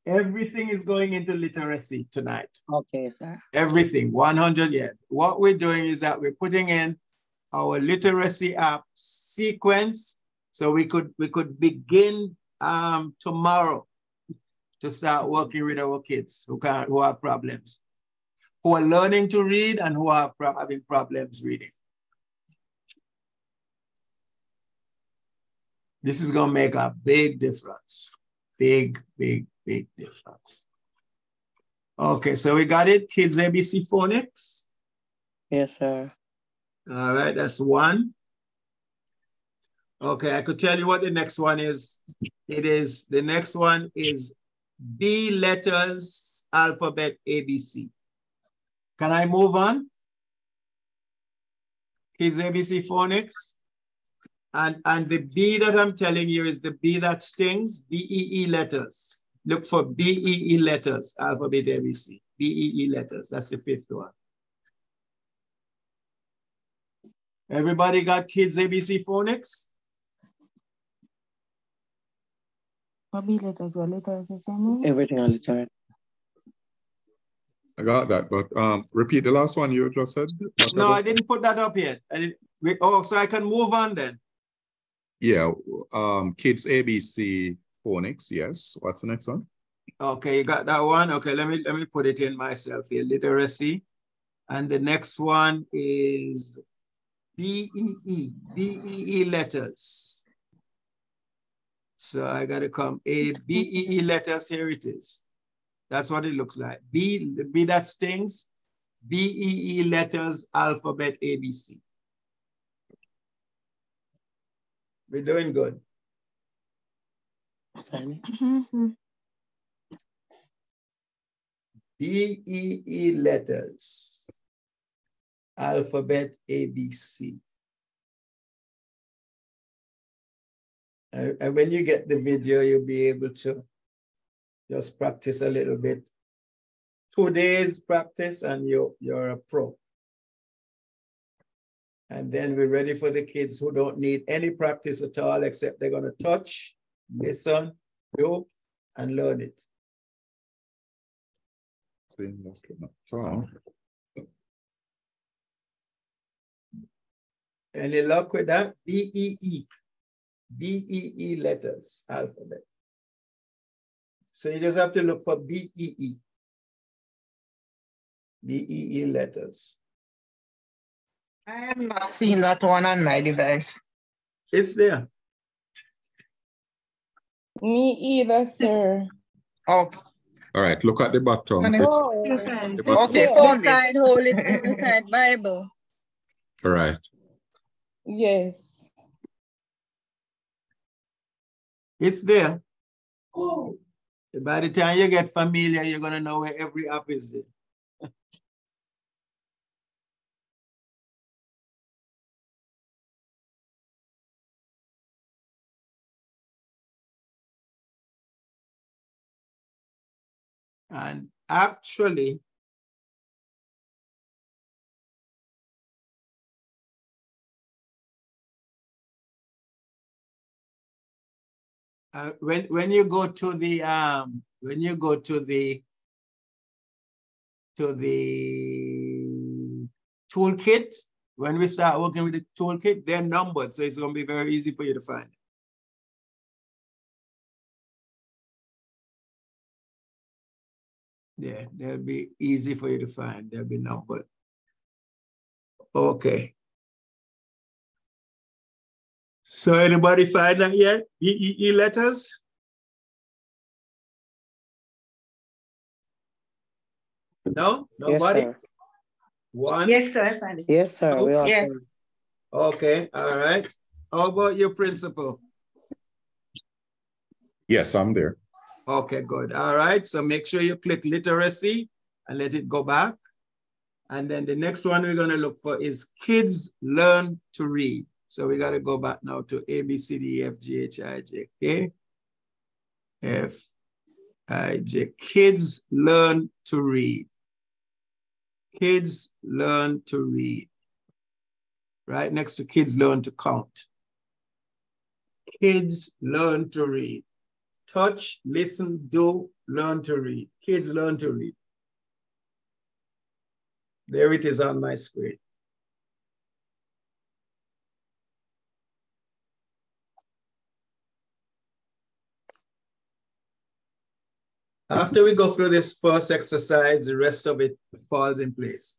Everything is going into literacy tonight.
Okay, sir.
Everything, 100 yeah. What we're doing is that we're putting in our literacy app sequence so we could we could begin um, tomorrow to start working with our kids who can who have problems, who are learning to read and who are having problems reading. This is gonna make a big difference. Big, big, big difference. Okay, so we got it. Kids ABC phonics.
Yes, sir.
All right, that's one. Okay, I could tell you what the next one is. It is, the next one is B letters alphabet ABC. Can I move on? Kids ABC phonics. And, and the B that I'm telling you is the B that stings, B-E-E -E letters. Look for B-E-E -E letters, alphabet ABC, B-E-E letters. That's the fifth one. Everybody got kids ABC phonics?
What B letters? What letters is in
Everything on the chart.
I got that, but um, repeat the last one you just said.
No, I didn't put that up yet. I didn't, oh, so I can move on then.
Yeah, um, kids ABC phonics. Yes. What's the next one?
Okay, you got that one. Okay, let me let me put it in myself here. Literacy, and the next one is B E E B E E letters. So I got to come A B E E *laughs* letters. Here it is. That's what it looks like. B B that stings. B E E letters alphabet ABC. We're doing good. Mm-hmm. B E E letters, alphabet ABC. And, and when you get the video, you'll be able to just practice a little bit. Two days practice and you're, you're a pro. And then we're ready for the kids who don't need any practice at all, except they're gonna touch, listen, do, and learn it. Any luck with that? B-E-E. B-E-E letters, alphabet. So you just have to look for B-E-E. B-E-E letters.
I have not seen that one on my device.
It's there.
Me either, sir.
Okay.
All right, look at the bottom.
Oh,
the bottom.
okay,
beside Holy beside Bible.
All right.
Yes.
It's there. Oh. By the time you get familiar, you're gonna know where every app is. and actually, uh, when when you go to the um when you go to the to the toolkit when we start working with the toolkit they're numbered so it's going to be very easy for you to find. Yeah they'll be easy for you to find. They'll be numbered. Okay so anybody find that yet? E, letters? No? Nobody? Yes, One?
Yes, sir. I find it.
Yes, sir. We
all yes.
Okay, all right. How about your principal?
Yes, I'm there.
Okay, good. All right. So make sure you click literacy and let it go back. And then the next one we're going to look for is kids learn to read. So we got to go back now to A, B, C, D, E, F, G, H, I, J, K, F, I, J. Kids learn to read. Kids learn to read. Right next to kids learn to count. Kids learn to read. Touch, listen, do, learn to read. Kids learn to read. There it is on my screen. After we go through this first exercise, the rest of it falls in place.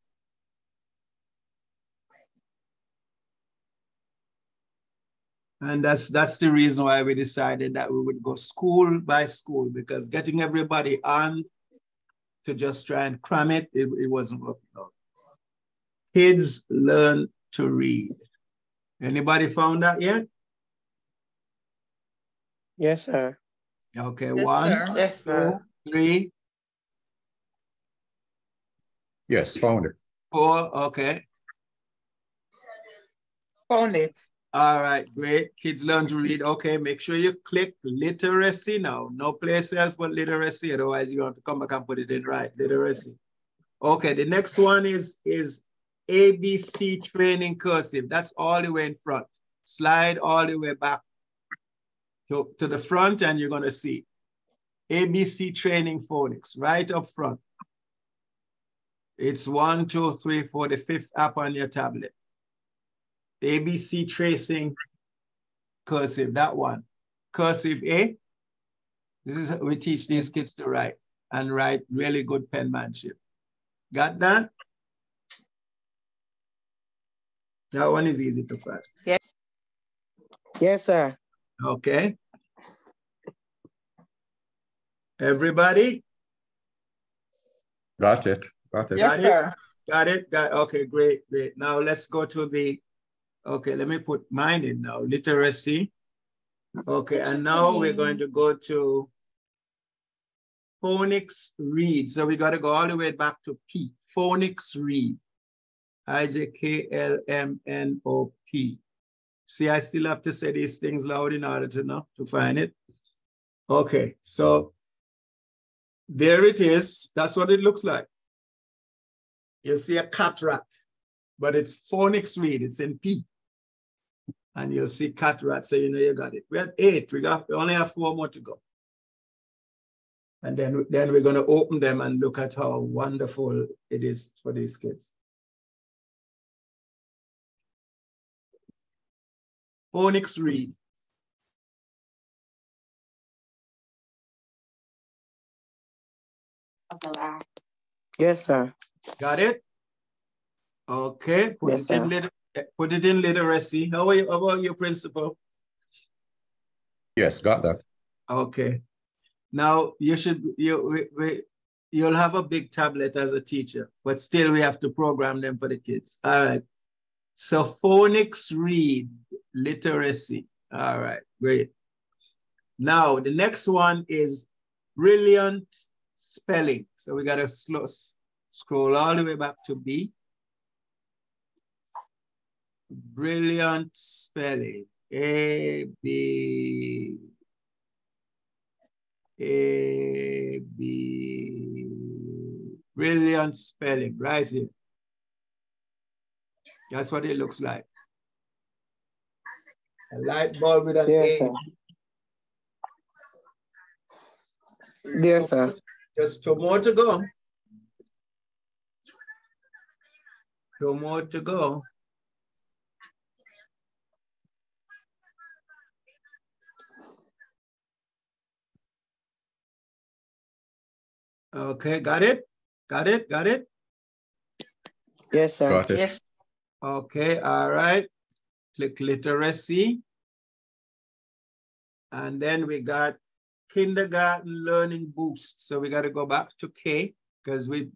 And that's that's the reason why we decided that we would go school by school because getting everybody on to just try and cram it, it, it wasn't working out. Kids learn to read. Anybody found that yet?
Yes, sir.
Okay, yes, one, sir. Yes, sir three?
Yes, found it.
Four, okay.
Found it.
All right, great. Kids learn to read. Okay, make sure you click literacy now. No place else but literacy. Otherwise, you have to come back and put it in right. Literacy. Okay, the next one is, is ABC tracing cursive. That's all the way in front. Slide all the way back to, to the front and you're going to see. ABC tracing phonics right up front. It's one, two, three, four, the fifth app on your tablet. ABC tracing cursive, that one. Cursive A, this is we teach these kids to write and write really good penmanship. Got that? That one is easy to find.
Yes. Yes, sir.
Okay. Everybody?
Got it. Got it.
Yes, Got sir. It? Got it? Got Okay, great, great. Now let's go to the, okay, let me put mine in now, literacy. Okay, and now we're going to go to phonics read. So we got to go all the way back to P, phonics read. I-J-K-L-M-N-O-P. See, I still have to say these things loud in order to know, to find it. Okay, so there it is. That's what it looks like. You see a cat rat, but it's phonics read. It's in P. And you'll see cat rat, so you know you got it. We have eight. We got we only have four more to go. And then, then we're going to open them and look at how wonderful it is for these kids. Phonics read.
Yes, sir.
Got it? Okay, put, yes, it, in liter put it in literacy. How, are you, how about your principal?
Yes, got that.
Okay. Now you should you we, we, you'll have a big tablet as a teacher, but still we have to program them for the kids. All right. So phonics read literacy. All right, great. Now, the next one is brilliant spelling. So we got to slow, scroll all the way back to B. Brilliant spelling. A, B, A, B. Brilliant spelling right here. That's what it looks like. A light bulb with an
yes,
A.
Sir. Yes, sir.
Just two more to go. Two more to go. Okay, got it? Got it? Got it?
Yes, sir.
Got it.
Yes.
Okay, all right. Click literacy. And then we got kindergarten learning boost. So we got to go back to K because we,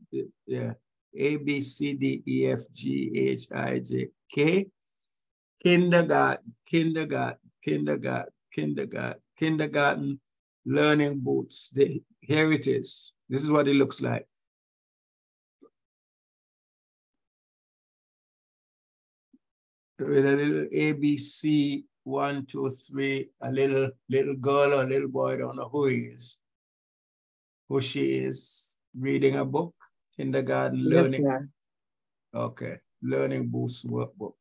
yeah, A, B, C, D, E, F, G, H, I, J, K. Kindergarten, kindergarten, kindergarten, kindergarten, kindergarten learning boost. The, here it is. This is what it looks like. With a little ABC one, two, three, a little little girl or little boy, don't know who he is, who she is, reading a book, kindergarten
Yes,
learning.
sir.
Okay, learning boost workbook.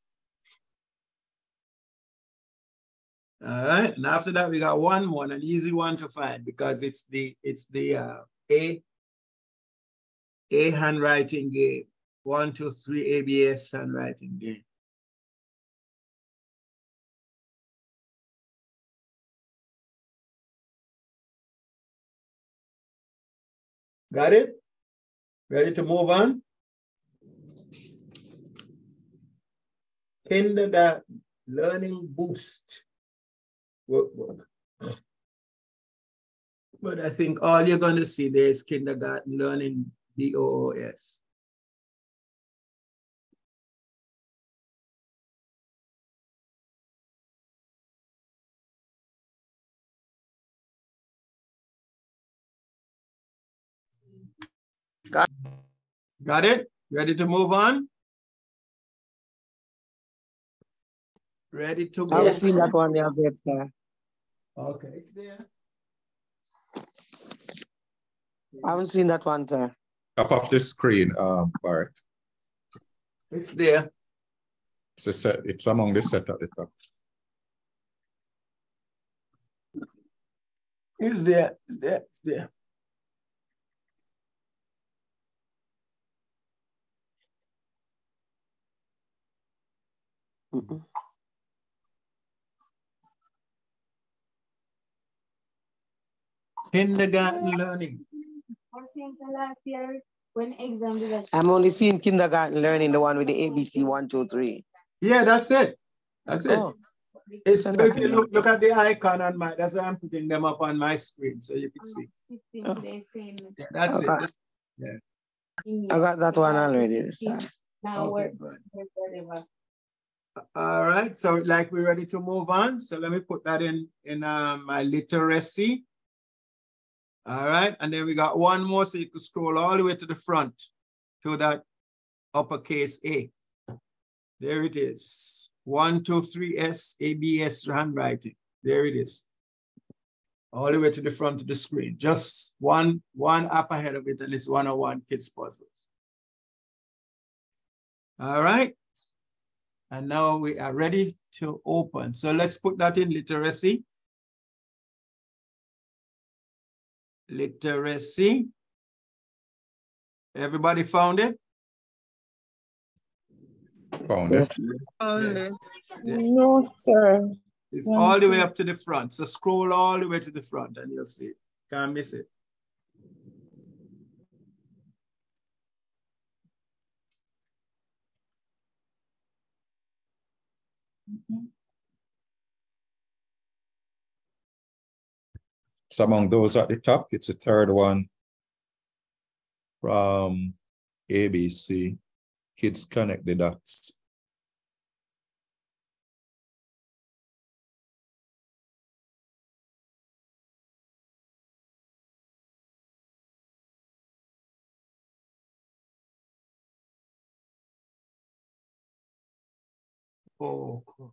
All right, and after that we got one more, an easy one to find because it's the it's the uh, A A handwriting game. One, two, three ABCs handwriting game. Got it? Ready to move on? Kindergarten learning boost workbook. But I think all you're going to see there is kindergarten learning B-O-O-S.
Got,
Got it? Ready to move on? Ready to
I
go?
haven't seen that one as yet, sir.
Okay, it's there.
I haven't seen that one, sir.
Top of the screen, um, Barrett.
It's there.
It's a set, it's among the set at the top.
It's there. It's there. It's there.
Mm-mm.
Kindergarten learning.
When exam did
I'm only seeing kindergarten learning, the one with the ABC one, two, three.
Yeah, that's it. That's it.
Oh,
It's if you look look at the icon on my that's why I'm putting them up on my screen so you can see.
Oh. oh.
Yeah, that's
Okay.
it. This- yeah.
I got that one already.
Now
Okay,
we're,
good.
whatever.
All right, so like we're ready to move on. So let me put that in in uh, my literacy. All right, and then we got one more, so you can scroll all the way to the front to that uppercase A. There it is. One, two, three, S, ABCs handwriting. There it is. All the way to the front of the screen. Just one, one up ahead of it, and it's 101 kids puzzles. All right. And now we are ready to open. So let's put that in literacy. Literacy. Everybody found it?
Found it.
Only.
No, sir.
It's all the way up to the front. So scroll all the way to the front and you'll see. Can't miss it.
It's among those at the top. It's the third one from ABC. Kids Connect the Dots.
Oh, cool.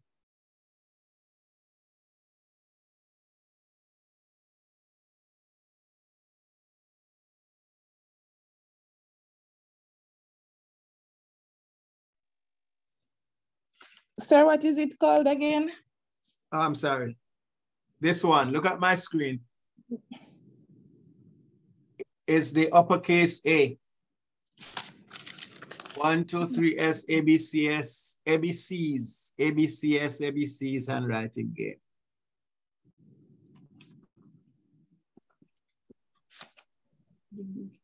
Sir, what is it called again?
Oh, I'm sorry. This one, look at my screen. Is the uppercase A. One, two, three, S, A, B, C, S, A, B, C's, A, B, C, S, A, B, C's handwriting game.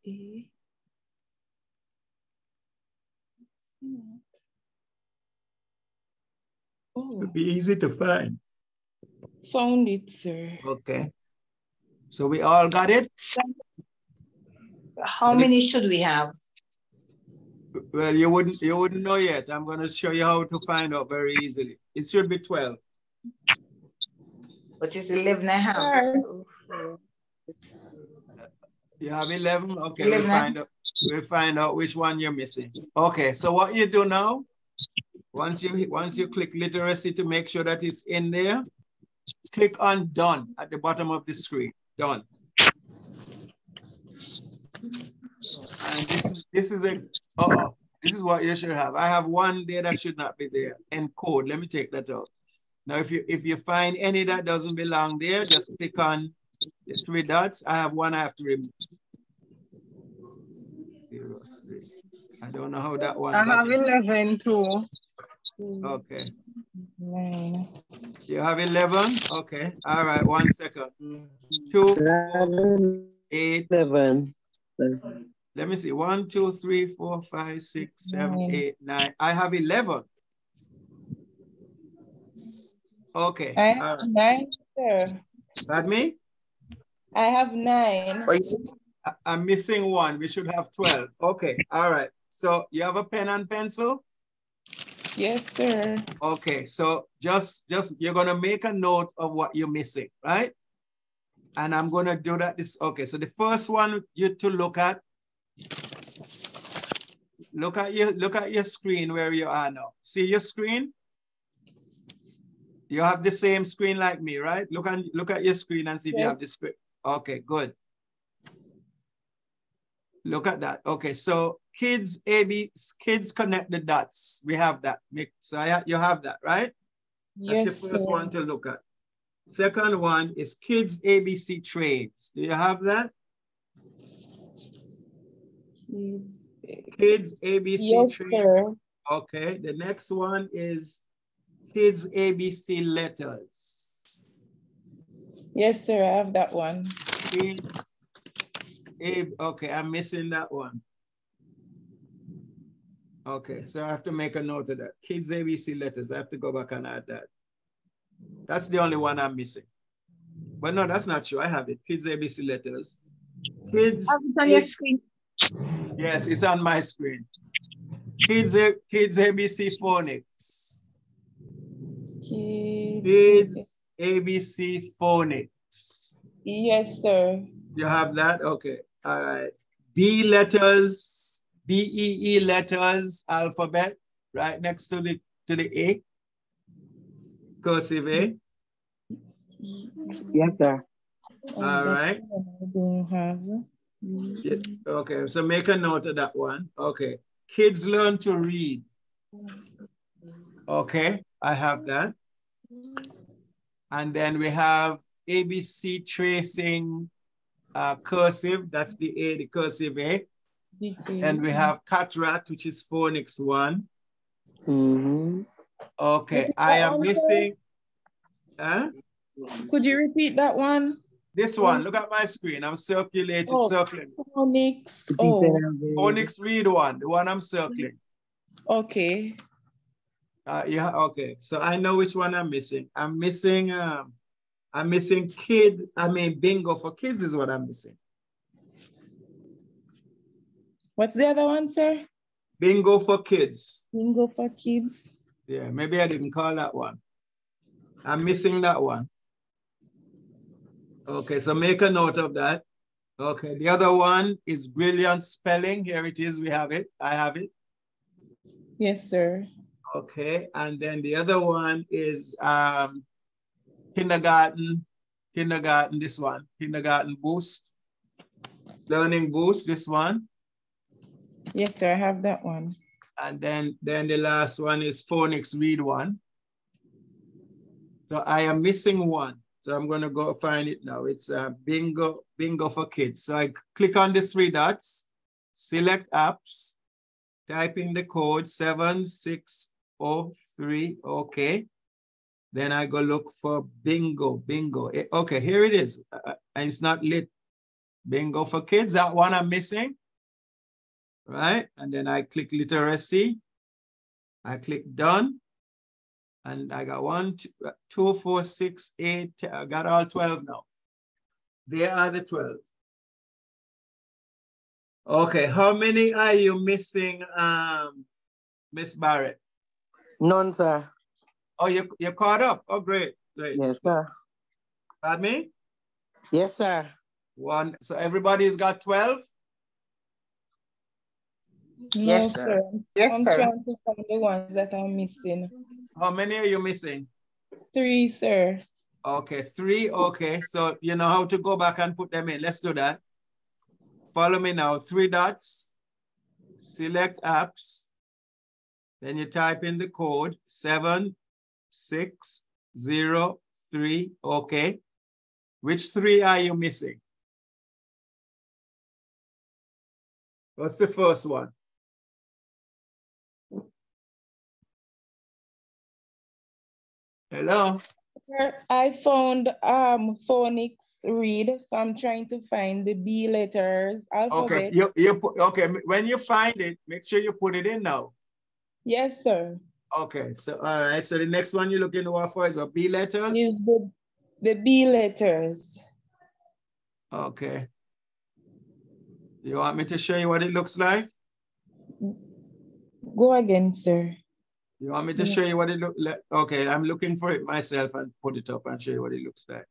A. Oh. It'd be easy to find.
Found it, sir.
Okay. So we all got it?
How many should we have?
Well, you wouldn't you wouldn't know yet. I'm going to show you how to find out very easily. It should be 12.
But it's 11 and a half.
You have 11? Okay, 11. we'll find out. We'll find out which one you're missing. Okay, so what you do now, once you once you click literacy to make sure that it's in there, click on done at the bottom of the screen. Done. And this is this is a oh this is what you should have. I have one there that should not be there. Encode. Let me take that out. Now, if you if you find any that doesn't belong there, just click on the three dots. I have one I have to remove. Zero, three. I don't know how that one.
I have 11 too. Mm.
Okay. Nine. You have 11? Okay. All right. One second. Two, eight, seven. Let me see. One, two, three, four, five, six, seven, nine. eight, nine. I have 11. Okay.
I have right. nine, sir.
That me?
I have nine.
I'm missing one. We should have 12. Okay. All right. So you have a pen and pencil?
Yes, sir.
Okay, so just just you're gonna make a note of what you're missing, right? And I'm gonna do that this okay. So the first one you to look at look at your look at your screen where you are now. See your screen? You have the same screen like me, right? Look and look at your screen and see if yes. you have the screen. Okay, good. Look at that. Okay, so kids AB kids connect the dots. We have that. So I, you have that, right?
Yes.
That's the first sir. one to look at. Second one is kids ABC trains. Do you have that?
Kids,
kids ABC yes, trains. Sir. Okay. The next one is kids ABC letters.
Yes, sir. I have that one.
Kids, okay, I'm missing that one. Okay, so I have to make a note of that. Kids ABC letters, I have to go back and add that. That's the only one I'm missing. But no, that's not true. I have it. Kids ABC letters. Kids.
It's on your screen.
Yes, it's on my screen. Kids, kids ABC phonics. Kids, kids ABC phonics.
Yes, sir.
You have that? Okay. All right. B letters BEE letters alphabet right next to the to the A. Cursive A.
Yes, sir.
All right. Yeah, okay, so make a note of that one. Okay. Kids learn to read. Okay, I have that. And then we have ABC tracing uh, cursive. That's the A, the cursive A. And we have cataract, which is phonics one.
Mm -hmm.
Okay, I am missing. Huh?
Could you repeat that one?
This one, look at my screen. I'm circulating, oh, circling.
Phonics. Oh.
Phonics read one, the one I'm circling.
Okay.
Uh, yeah, okay. So I know which one I'm missing. I'm missing, um, I'm missing kid, I mean, bingo for kids is what I'm missing.
What's the other one, sir?
Bingo for kids.
Bingo for kids.
Yeah, maybe I didn't call that one. I'm missing that one. Okay, so make a note of that. Okay, the other one is brilliant spelling. Here it is, we have it. I have it.
Yes, sir.
Okay, and then the other one is um, kindergarten, kindergarten, this one, kindergarten boost, learning boost, this one.
Yes, sir, I have that one.
And then, then the last one is phonics read one. So I am missing one. So I'm gonna go find it now. It's uh, bingo, bingo for kids. So I click on the three dots, select apps, type in the code 7603, okay. Then I go look for bingo, bingo. Eh, okay, here it is. Uh, uh, and it's not lit. Bingo for kids, that one I'm missing, right? And then I click literacy. I click done. And I got one, two, uh, two, four, six, eight, I got all 12 now. There are the 12. Okay, how many are you missing, um, Miss Barrett?
None, sir.
Oh, you, you're caught up? Oh, great, great.
Yes, sir.
Pardon me?
Yes, sir.
One, so everybody's got 12?
Yes, sir. Yes, I'm sir. trying to find the ones that I'm missing.
How many are you missing?
Three, sir.
Okay, three. Okay, so you know how to go back and put them in. Let's do that. Follow me now. Three dots. Select apps. Then you type in the code seven six zero three. Okay. Which three are you missing? What's the first one? Hello.
I found um phonics read, so I'm trying to find the B letters.
Alphabet. Okay, you, you put, okay. When you find it, make sure you put it in now.
Yes, sir.
Okay, so all right. So the next one you're looking for is a B letters.
Is the the B letters.
Okay. You want me to show you what it looks like?
Go again, sir.
You want me to yeah. show you what it look like? Okay, I'm looking for it myself and put it up and show you what it looks like.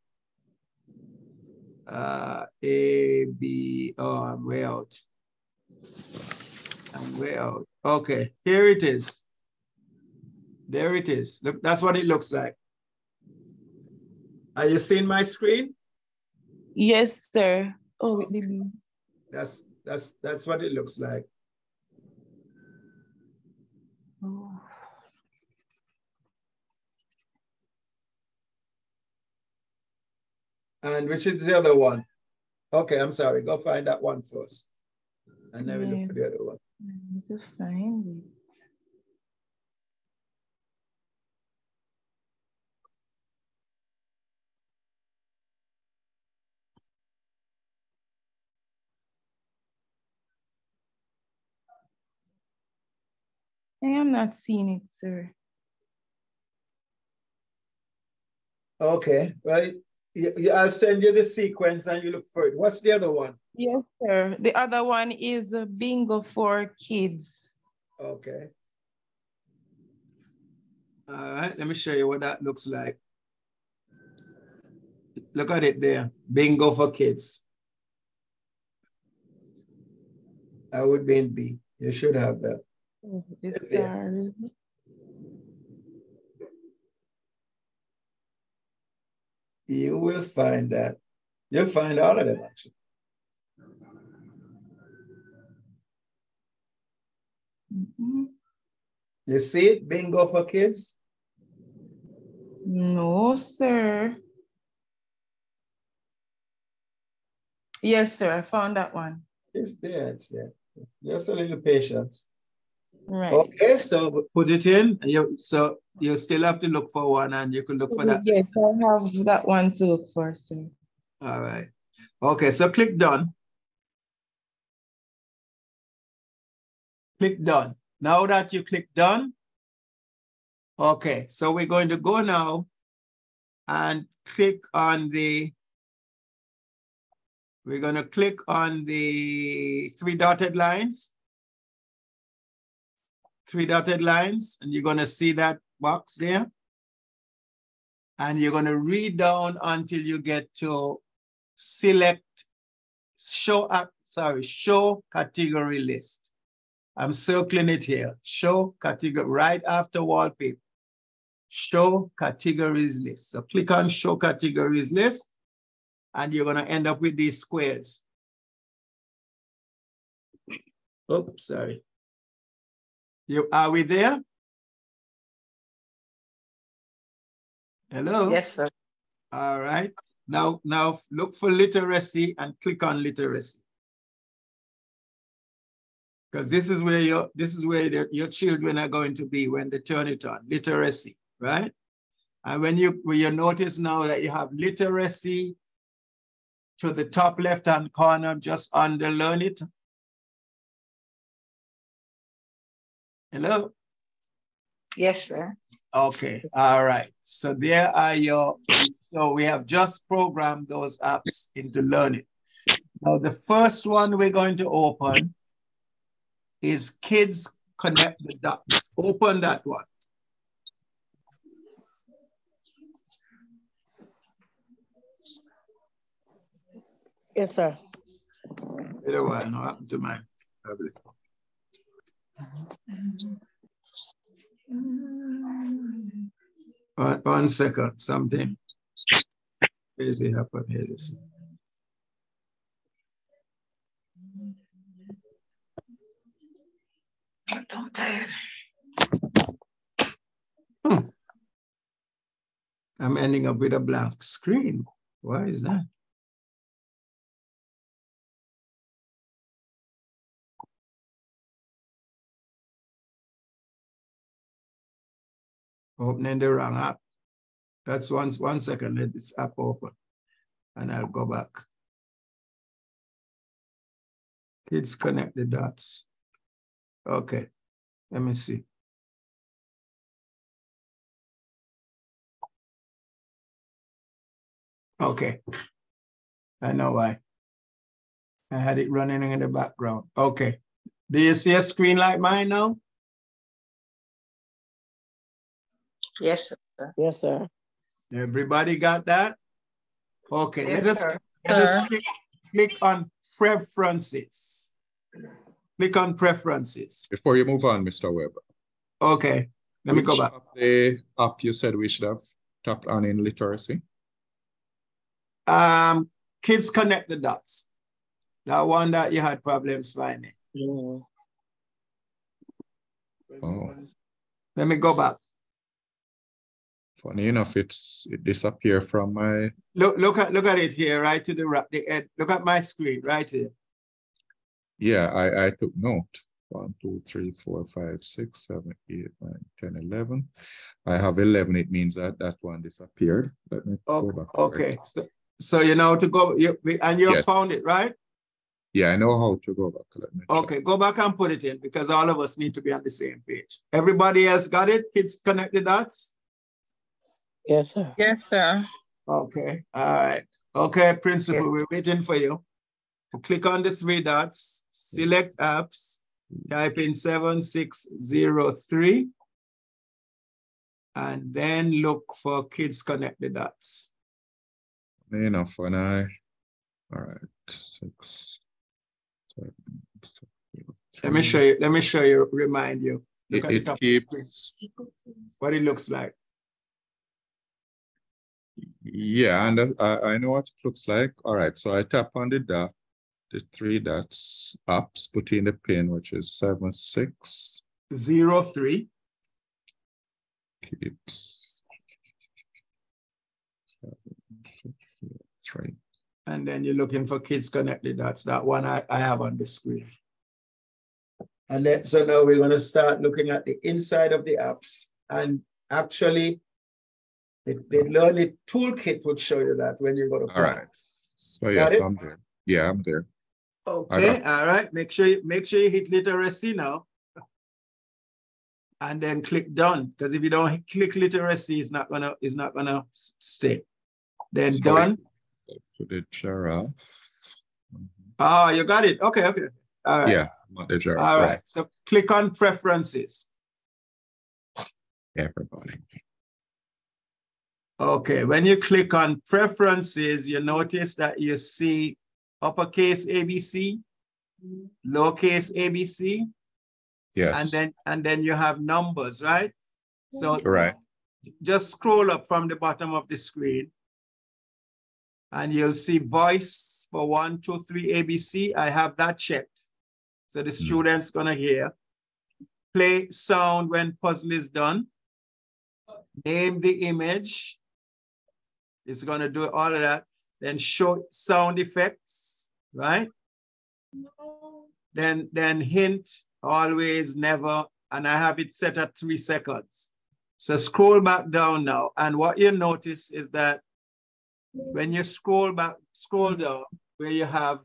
Uh, A, B, oh, I'm way out. I'm way out. Okay, here it is. There it is. Look, that's what it looks like. Are you seeing my screen?
Yes, sir. Oh, maybe.
That's that's that's what it looks like. And which is the other one? Okay, I'm sorry. Go find that one first. And then we look for the other one.
I need to find it. I am not seeing it, sir.
Okay, right. I'll send you the sequence and you look for it. What's the other one?
Yes, sir. The other one is bingo for kids.
Okay. All right, let me show you what that looks like. Look at it there, bingo for kids. That would be in B. You should have that.
Oh, the
you will find that. You'll find all of them actually. Mm -hmm. You see it, bingo for kids?
No, sir. Yes, sir, I found that one.
It's there, it's there. Just a little patience.
Right.
Okay, so put it in. You, so you still have to look for one and you can look for that.
Yes, I have that one to look for, sir.
All right. Okay, so click done. Click done. Now that you click done, okay, so we're going to go now and click on the, we're going to click on the three dotted lines three dotted lines, and you're going to see that box there. And you're going to read down until you get to select, show up, sorry, show category list. I'm circling it here. Show category right after wallpaper. Show categories list. So click on show categories list and you're gonna end up with these squares. Oops, sorry. You are we there? Hello?
Yes, sir.
All right. Now, now look for literacy and click on literacy. Because this is where your this is where your children are going to be when they turn it on, literacy, right? And when you when you notice now that you have literacy to the top left-hand corner, just underline it. Hello?
Yes, sir.
Okay, all right. So there are your, so we have just programmed those apps into learning. Now the first one we're going to open is Kids Connect the Dots. Open that one.
Yes, sir.
Wait a while, no happened to my tablet. One, one second, something crazy happened here. This.
Don't.
Hmm. I'm ending up with a blank screen. Why is that? Opening the wrong app. That's one, one second, let this app open and I'll go back. Kids connect the dots. Okay, let me see. Okay, I know why. I had it running in the background. Okay, do you see a screen like mine now?
Yes, sir.
Yes, sir.
Everybody got that? Okay,
yes,
let us,
sir.
let us click, click on preferences. Click on preferences.
Before you move on, Mr. Webb.
Okay, let
Which
me go back.
The app you said we should have tapped on in literacy?
Um, Kids Connect the Dots. That one that you had problems finding.
Yeah.
Oh.
Let me go back.
Funny enough, it's it disappeared from my.
Look, look at look at it here, right to the right. The end. Look at my screen, right here.
Yeah, I I took note. One, two, three, four, five, six, seven, eight, nine, ten, eleven. I have eleven. It means that that one disappeared. Let me
okay,
go back.
Okay, so so you know to go. You and you
Yes.
found it, right?
Yeah, I know how to go back. Let me check.
Okay, go back and put it in because all of us need to be on the same page. Everybody else got it? Kids connect the dots?
Yes, sir.
Yes, sir.
Okay, all right. Okay, principal, we're waiting for you. Click on the three dots, select apps, type in 7603, and then look for Kids Connect the Dots.
Funny enough, when I. All right, six.
Let me show you, let me show you, remind you. Look
It,
at the
it
top of the screen,
keeps.
what it looks like.
Yeah, and I, I know what it looks like. All right, so I tap on the dot, the three dots, apps, put in the pin, which is seven, six,
Zero three,
keeps. seven, six, zero, Three.
and then you're looking for Kids connected. That's that one I, I have on the screen. And then, so now we're gonna start looking at the inside of the apps and actually the, the learning toolkit would show you that when you go to.
All right. So yes? I'm there. Yeah, I'm there.
Okay, all right, make sure, you make sure you hit literacy now. And then click done, because if you don't click literacy, it's not gonna, it's not gonna stay. Then
So
done,
To the giraffe.
oh, you got it, okay, okay, all right.
Yeah, not the giraffe.
All right, so click on preferences.
Everybody.
Okay, when you click on preferences, you notice that you see uppercase ABC, lowercase ABC,
Yes.
And then and then you have numbers, right? So
right.
Just scroll up from the bottom of the screen and you'll see voice for one, two, three, ABC. I have that checked. So the mm. student's gonna hear. Play sound when puzzle is done. Name the image. It's gonna do all of that. Then show sound effects, right? No. Then, then hint, always, never, and I have it set at three seconds. So scroll back down now. And what you notice is that when you scroll back, scroll down where you have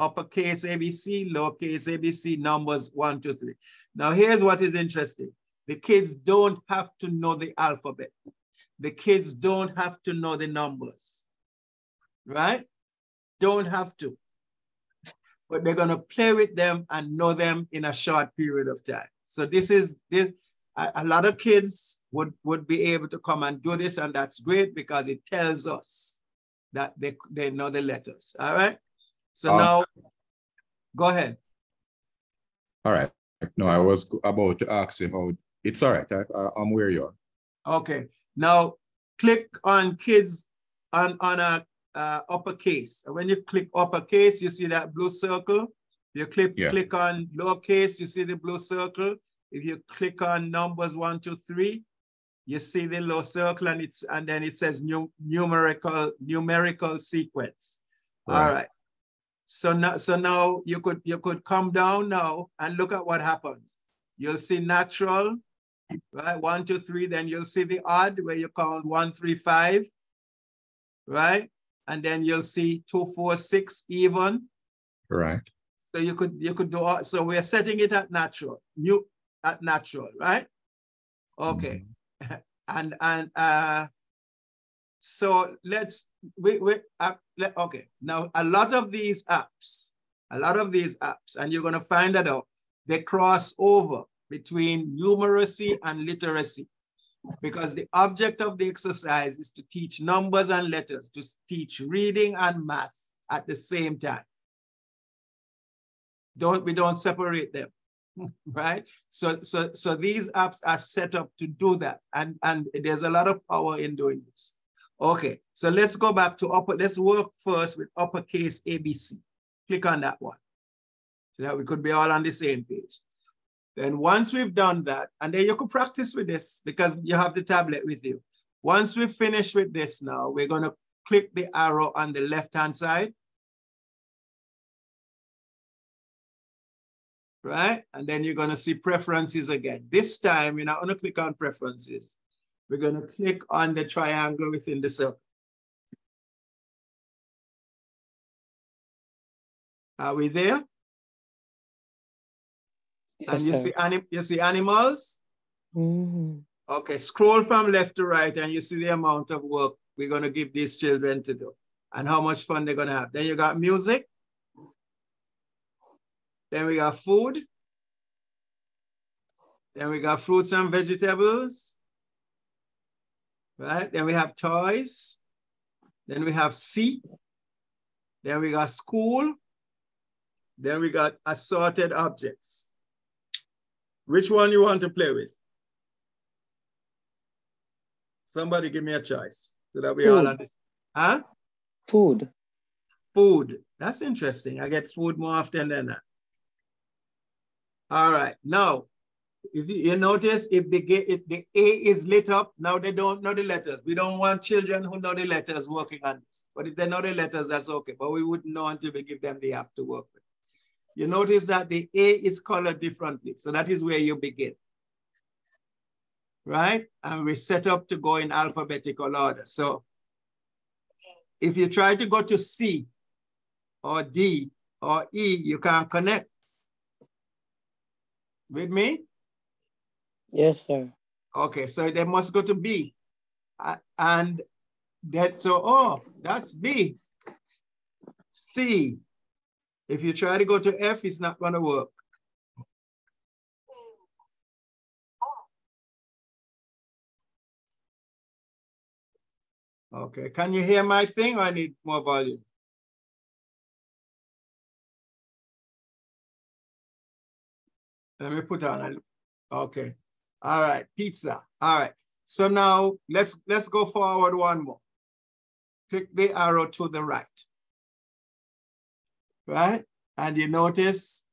uppercase ABC, lowercase ABC, numbers one, two, three. Now here's what is interesting. The kids don't have to know the alphabet. The kids don't have to know the numbers, right? Don't have to. But they're gonna play with them and know them in a short period of time. So this is, this, a, lot of kids would, would be able to come and do this, and that's great because it tells us that they, they know the letters. All right. So um, now, go ahead.
All right. No, I was about to ask him how it's all right. I, I'm where you
are. Okay. Now, click on kids on, on a uh, uppercase. When you click uppercase, you see that blue circle. You click, yeah. click on lowercase, you see the blue circle. If you click on numbers one, two, three, you see the little circle and it's and then it says new, numerical numerical sequence. Right. All right. So now so now you could you could come down now and look at what happens. You'll see natural, right? One, two, three. Then you'll see the odd where you count one, three, five, right? And then you'll see two, four, six, even.
Right.
So you could you could do all, so we're setting it at natural. New at natural, right? Okay. Mm-hmm. *laughs* and and uh so let's we we uh, let, okay now a lot of these apps a lot of these apps and you're going to find that out they cross over between numeracy and literacy because the object of the exercise is to teach numbers and letters to teach reading and math at the same time don't we don't separate them *laughs* right? So, so, so these apps are set up to do that. And, and there's a lot of power in doing this. Okay, so let's go back to upper, let's work first with uppercase ABC. Click on that one so that we could be all on the same page. Then once we've done that, and then you could practice with this because you have the tablet with you. Once we finish with this now, we're gonna click the arrow on the left-hand side right? And then you're gonna see preferences again. This time, you're not gonna click on preferences. We're gonna click on the triangle within the circle. Are we there? Yes, and you sir. see, anim you see animals? Mm. Okay, scroll from left to right and you see the amount of work we're gonna give these children to do and how much fun they're gonna have. Then you got music. Then we got food. Then we got fruits and vegetables. Right? Then we have toys. Then we have seat. Then we got school. Then we got assorted objects. Which one you want to play with? Somebody give me a choice so that we food. all understand. Huh?
Food.
Food. That's interesting. I get food more often than that. All right. Now, if you, notice, if the, if the A is lit up, now they don't know the letters. We don't want children who know the letters working on this. But if they know the letters, that's okay. But we wouldn't know until we give them the app to work with. You notice that the A is colored differently. So that is where you begin. Right? And we set up to go in alphabetical order. So if you try to go to C or D or E, you can't connect with me?
Yes, sir.
Okay, so they must go to B. And that, so, oh, that's B. C. If you try to go to F, it's not gonna work. Okay, can you hear my thing I need more volume? Let me put on a, okay. All right, pizza. All right. So now let's let's go forward one more. Click the arrow to the right. Right? And you notice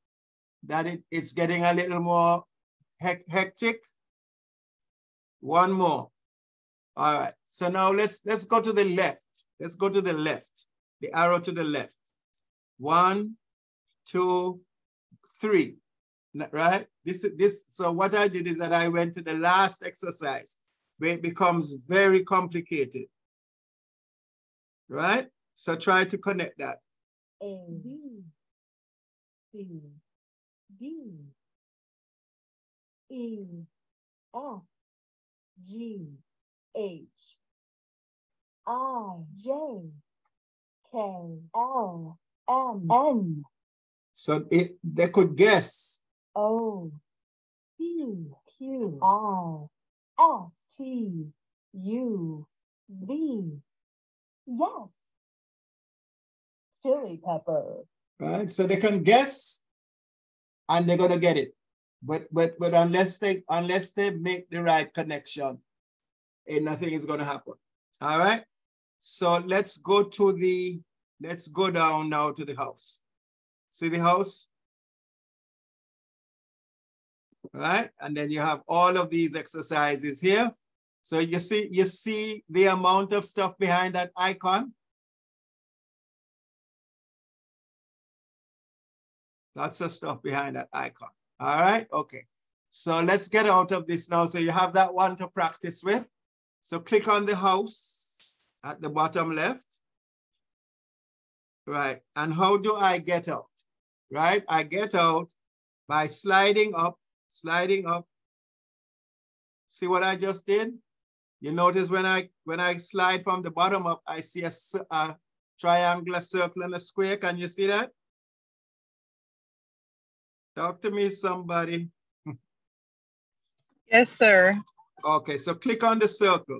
that it, it's getting a little more hectic. One more. All right. So now let's let's go to the left. Let's go to the left. The arrow to the left. One, two, three. Right? This is this so what I did is that I went to the last exercise where it becomes very complicated. Right? So try to connect that. A B C D E F G. H. I J. K. L M. N. So it they could guess. O. P. Q. R S. T. U. V. Yes. Chili pepper. Right. So they can guess and they're gonna get it. But but but unless they unless they make the right connection, and nothing is gonna happen. All right. So let's go to the let's go down now to the house. See the house? All right, and then you have all of these exercises here. So you see, you see the amount of stuff behind that icon. Lots of stuff behind that icon. All right, okay. So let's get out of this now. So you have that one to practice with. So click on the house at the bottom left. Right, and how do I get out? Right, I get out by sliding up, sliding up. See what I just did? You notice when I when I slide from the bottom up, I see a, a triangle, a circle, and a square. Can you see that? Talk to me, somebody.
Yes, sir.
Okay, so click on the circle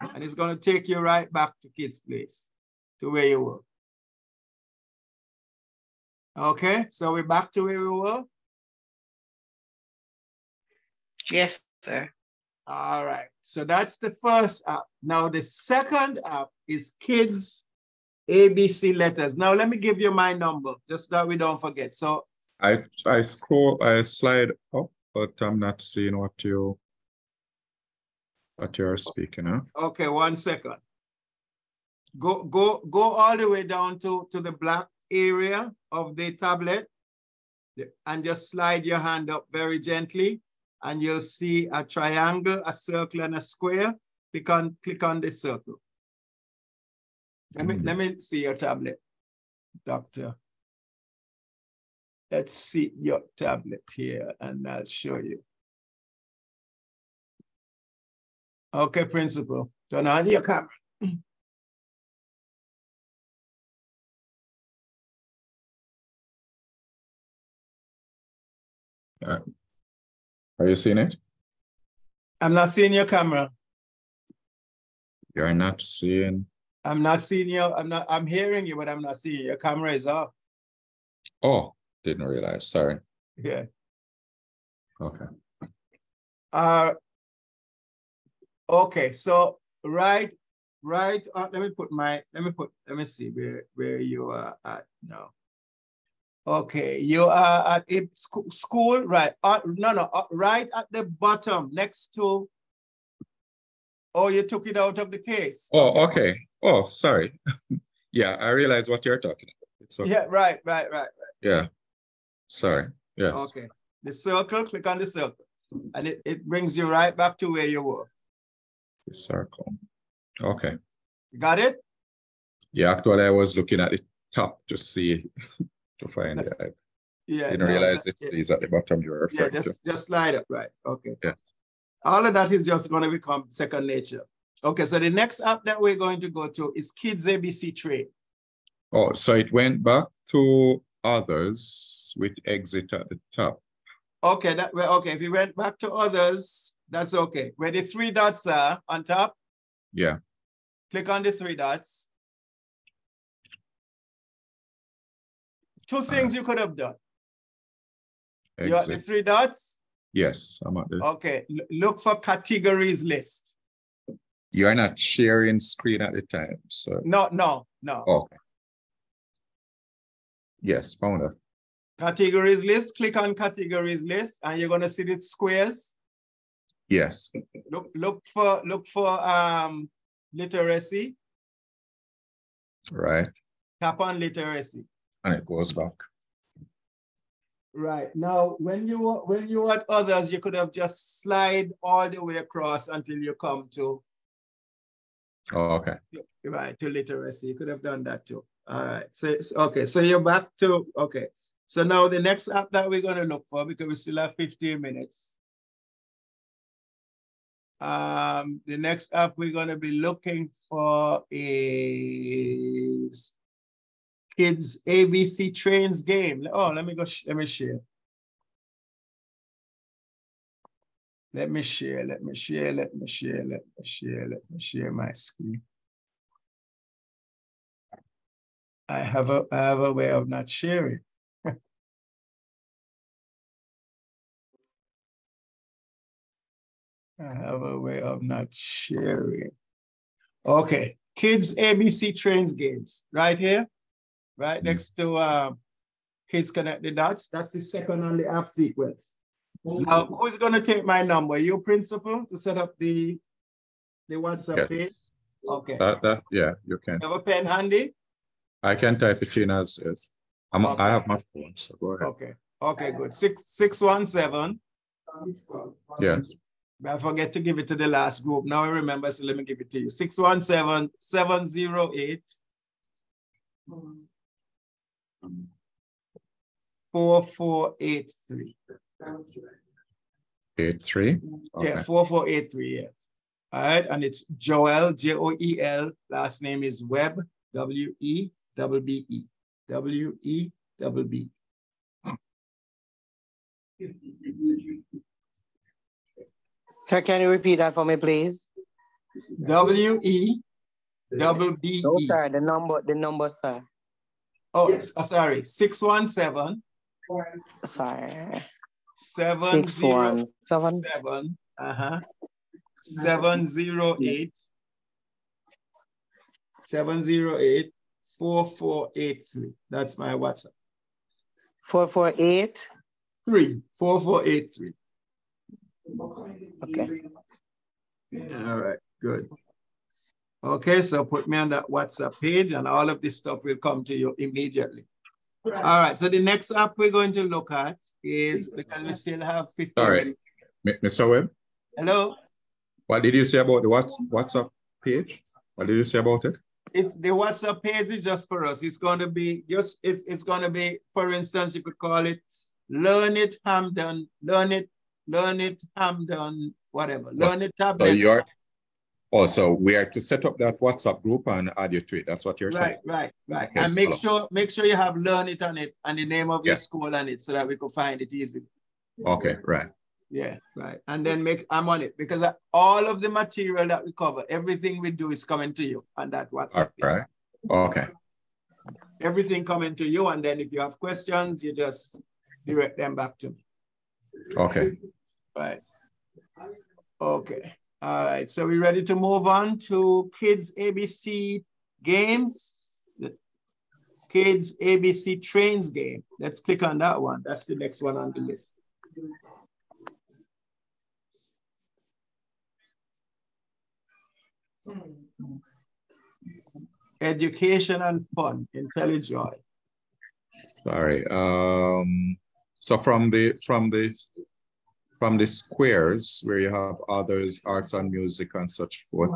and it's going to take you right back to Kids Place, to where you were. Okay, so we're back to where we were?
Yes, sir.
All right, so that's the first app. Now the second app is Kids ABC Letters. Now let me give you my number, just that we don't forget. So
I I scroll, I slide up, but I'm not seeing what you what you're speaking of.
Okay, one second. Go go go all the way down to, to the black area of the tablet and just slide your hand up very gently and you'll see a triangle, a circle, and a square. Click on, click on the circle. Let me, mm. let me see your tablet, doctor. Let's see your tablet here and I'll show you. Okay, principal, Don't turn on your camera.
Uh, are you seeing it?
I'm not seeing your camera.
You're not seeing.
I'm not seeing you. I'm not. I'm hearing you, but I'm not seeing you. Your camera is off.
Oh, didn't realize. Sorry.
Yeah.
Okay.
Uh, okay. So right, right. Uh, let me put my. Let me put. Let me see where where you are at now. Okay, you are at a school, right? Uh, no, no, uh, right at the bottom next to. Oh, you took it out of the case.
Oh, okay. Oh, sorry. *laughs* yeah, I realize what you're talking about.
Okay. Yeah, right, right, right, right.
Yeah. Sorry. Yes.
Okay. The circle, click on the circle. And it, it brings you right back to where you were.
The circle. Okay.
You got it?
Yeah, actually I was looking at the top to see *laughs* to find it. I
yeah,
didn't no, realize it is at the bottom you were
Yeah, just, to. just slide up, right? Okay.
Yes.
All of that is just going to become second nature. Okay, so the next app that we're going to go to is Kids ABC Train.
Oh, so it went back to others with exit at the top.
Okay, that well, okay. If you went back to others, that's okay. Where the three dots are on top.
Yeah.
Click on the three dots. Two uh-huh. things you could have done. Exit. You have the three dots?
Yes, I'm at this.
Okay, L look for categories list.
You're not sharing screen at the time, so.
No, no, no.
Okay. Yes, found it.
Categories list, click on categories list, and you're gonna see the squares.
Yes.
Look, look for look for um literacy.
Right.
Tap on literacy.
And it goes back.
Right. Now, when you when you had others, you could have just slide all the way across until you come to
Oh, okay.
Right, to literacy. You could have done that too. All right. So it's okay, so you're back to okay. So now the next app that we're going to look for, because we still have 15 minutes. Um, the next app we're going to be looking for is Kids ABC Trains game. Oh, let me go, let me share. Let me share, let me share, let me share, let me share, let me share my screen. I have a, I have a way of not sharing. *laughs* I have a way of not sharing. Okay, kids ABC trains games right here, right mm. next to uh, kids connect the dots. That's the second on the app sequence. Now, who's going to take my number? Your principal to set up the the WhatsApp yes. page? Okay.
That, that, yeah, you can.
Have a pen handy?
I can type it in as is. I'm, okay. I have my phone, so go ahead.
Okay. Okay, good. Six six one seven.
Yes.
I forget to give it to the last group. Now I remember, so let me give it to you. 617 708 4483.
Eight three.
Okay. Yeah, four four eight three. Yeah. All right, and it's Joel J O E L. Last name is Webb W E W B E W E W B.
Sir, can you repeat that for me, please?
W E W B E.
No, sir. The number, the number, sir.
Oh, yes. oh sorry. Six one seven.
Sorry.
Seven
Six, zero, one, seven.
seven. Uh-huh. Seven zero eight. Seven zero eight four four eight three. That's my WhatsApp.
4483?
Three, 4483.
Okay.
All right, good. Okay, so put me on that WhatsApp page and all of this stuff will come to you immediately. All right, so the next app we're going to look at is because we still have 15
Sorry, Mr. Webb.
Hello.
What did you say about the WhatsApp page? What did you say about it?
It's the WhatsApp page is just for us. It's going to be just it's it's going to be, for instance, you could call it Learn It Hampden, Learn It, Learn It Hampden, whatever. Learnit Tablet.
So you're oh, also, we are to set up that WhatsApp group and add you to it. That's what you're
right,
saying.
Right, right, right. Okay, and make sure make sure you have Learnit on it and the name of your school on it so that we can find it easily.
Okay, right.
Yeah, right. And then make I'm on it because uh, all of the material that we cover, everything we do is coming to you on that WhatsApp.
All right. Okay.
Everything coming to you, and then if you have questions, you just direct them back to me.
Okay.
Right. Okay. All right, so we're ready to move on to Kids ABC games. Kids ABC trains game. Let's click on that one. That's the next one on the list. Education and fun, Intellijoy.
Sorry. Um, so from the from the from the squares where you have others, arts and music and such forth,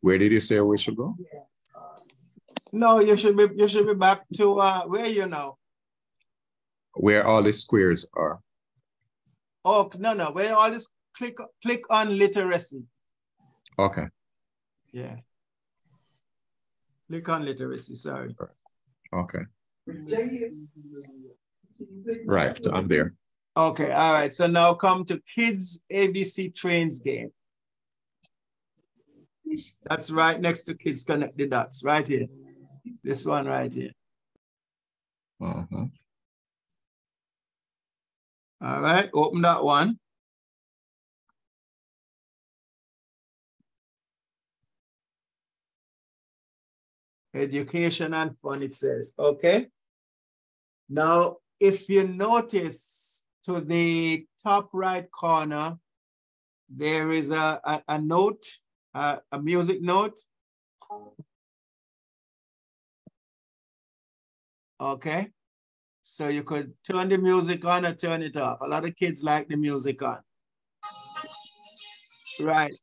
where did you say we should go?
No, you should be you should be back to uh where you now?
Where all the squares are.
Oh no no where all this click click on literacy.
Okay.
Yeah. Click on literacy, sorry.
Okay. Right, I'm there.
Okay, all right. So now come to Kids ABC Trains game. That's right next to Kids Connect the Dots, right here. This one right here.
Uh -huh.
All right, open that one. Education and fun, it says, okay? Now, if you notice to the top right corner, there is a, a, a note, a, a music note. Okay. So you could turn the music on or turn it off. A lot of kids like the music on. Right.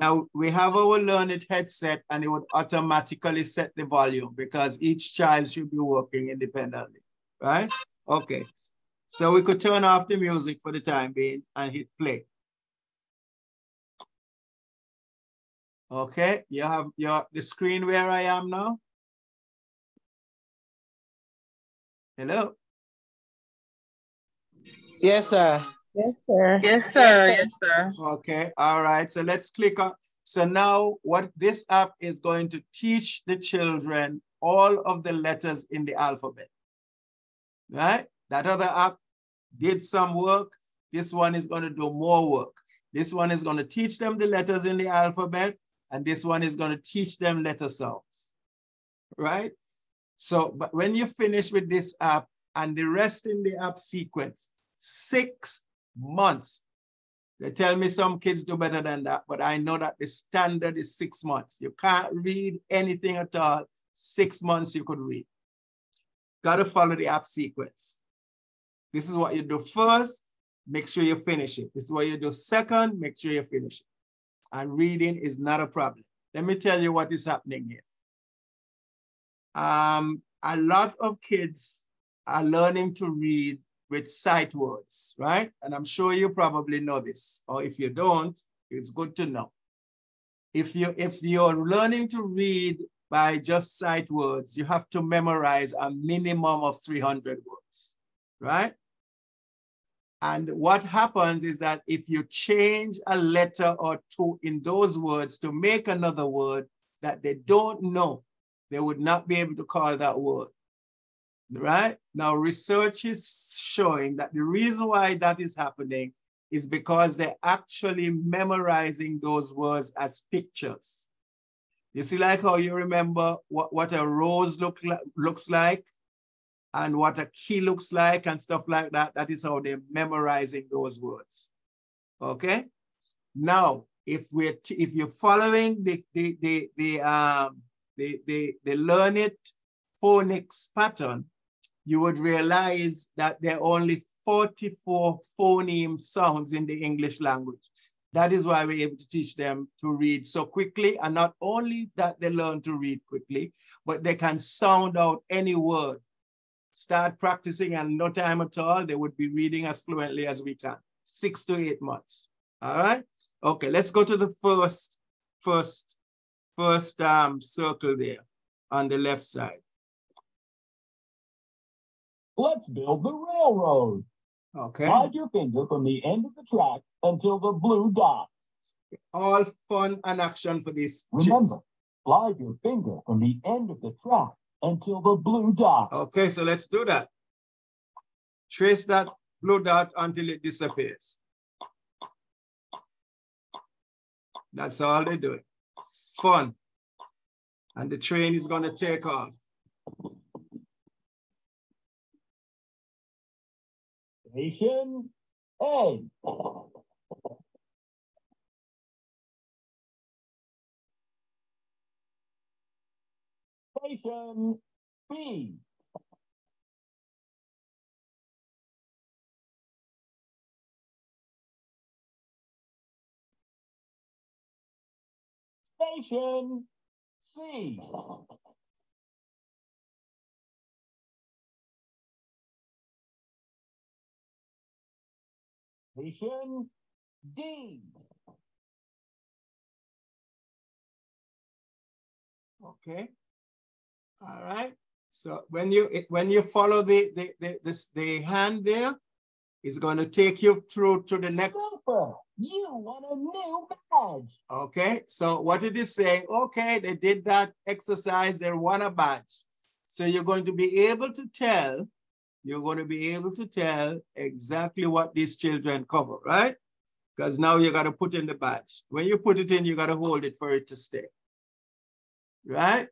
Now we have our Learn headset and it would automatically set the volume because each child should be working independently, right? Okay. So we could turn off the music for the time being and hit play. Okay, you have your the screen where I am now. Hello.
Yes, sir.
Yes, sir.
Yes, sir. Yes, sir.
Okay, all right. So let's click on. So now what this app is going to teach the children all of the letters in the alphabet. Right? That other app did some work. This one is going to do more work. This one is going to teach them the letters in the alphabet, and this one is going to teach them letter sounds. Right? So, but when you finish with this app and the rest in the app sequence, six months. They tell me some kids do better than that, but I know that the standard is six months. You can't read anything at all. Six months you could read. Got to follow the app sequence. This is what you do first, make sure you finish it. This is what you do second, make sure you finish it. And reading is not a problem. Let me tell you what is happening here. Um, a lot of kids are learning to read with sight words, right? And I'm sure you probably know this, or if you don't, it's good to know. If, you, if you're learning to read by just sight words, you have to memorize a minimum of 300 words, right? And what happens is that if you change a letter or two in those words to make another word that they don't know, they would not be able to call that word right? Now, research is showing that the reason why that is happening is because they're actually memorizing those words as pictures. You see, like how you remember what, what a rose look like, looks like and what a key looks like and stuff like that. That is how they're memorizing those words. Okay? Now, if we're if you're following the the the the um the the, the Learnit phonics pattern, you would realize that there are only 44 phoneme sounds in the English language. That is why we're able to teach them to read so quickly. And not only that they learn to read quickly, but they can sound out any word. Start practicing and no time at all, they would be reading as fluently as we can. Six to eight months. All right. Okay, let's go to the first, first, first um, circle there on the left side.
Let's build the railroad.
Okay.
Slide your finger from the end of the track until the blue dot.
All fun and action for this.
Remember, slide your finger from the end of the track until the blue dot.
Okay, so let's do that. Trace that blue dot until it disappears. That's all they do. It's fun. And the train is going to take off.
Station A. Station B. Station C. Station D.
Okay. All right. So when you when you follow the the the, the, the hand there, it's going to take you through to the next.
Super. You want a new badge.
Okay. So what it is say? Okay, they did that exercise. They won a badge. So you're going to be able to tell you're going to be able to tell exactly what these children cover, right? Because now you got to put in the badge. When you put it in, you got to hold it for it to stay. Right?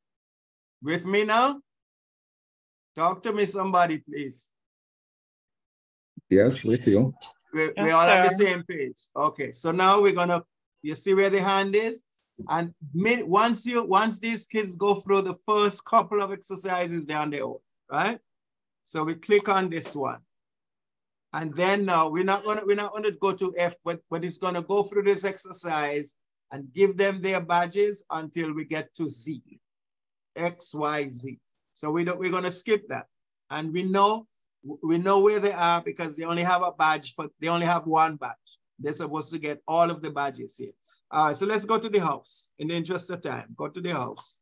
With me now? Talk to me, somebody, please.
Yes, with you.
We, we all on the same page. Okay, so now we're gonna, you see where the hand is? And mid, once you once these kids go through the first couple of exercises, they're on their own, right? So we click on this one. And then now we're not gonna we're not gonna go to F, but, but it's gonna go through this exercise and give them their badges until we get to Z, X, Y, Z. So we don't, we're gonna skip that. And we know we know where they are because they only have a badge for they only have one badge. They're supposed to get all of the badges here. All right, so let's go to the house in the interest of time. Go to the house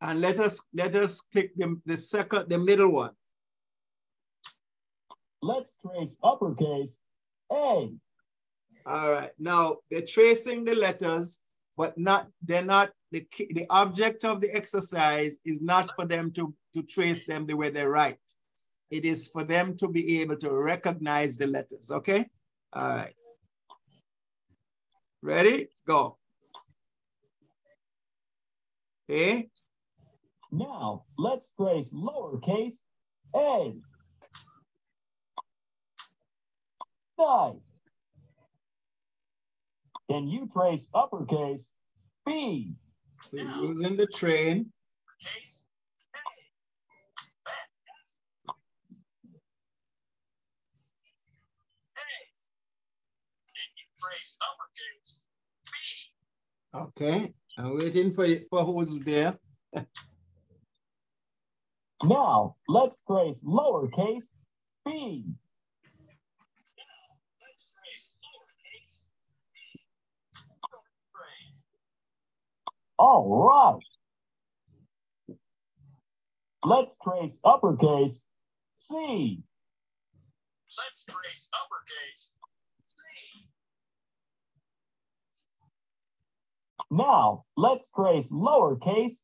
and let us let us click the, the second, the middle one.
Let's trace uppercase A.
All right. Now they're tracing the letters, but not they're not the the object of the exercise is not for them to to trace them the way they write. It is for them to be able to recognize the letters. Okay. All right. Ready? Go. A.
Now, let's trace lowercase a. Nice. Can you trace uppercase B?
So using the train. Okay, I'm waiting for you, for who's there. *laughs*
Now, let's trace lowercase b. All right. Let's trace uppercase C. Let's trace uppercase C. Now, let's trace lowercase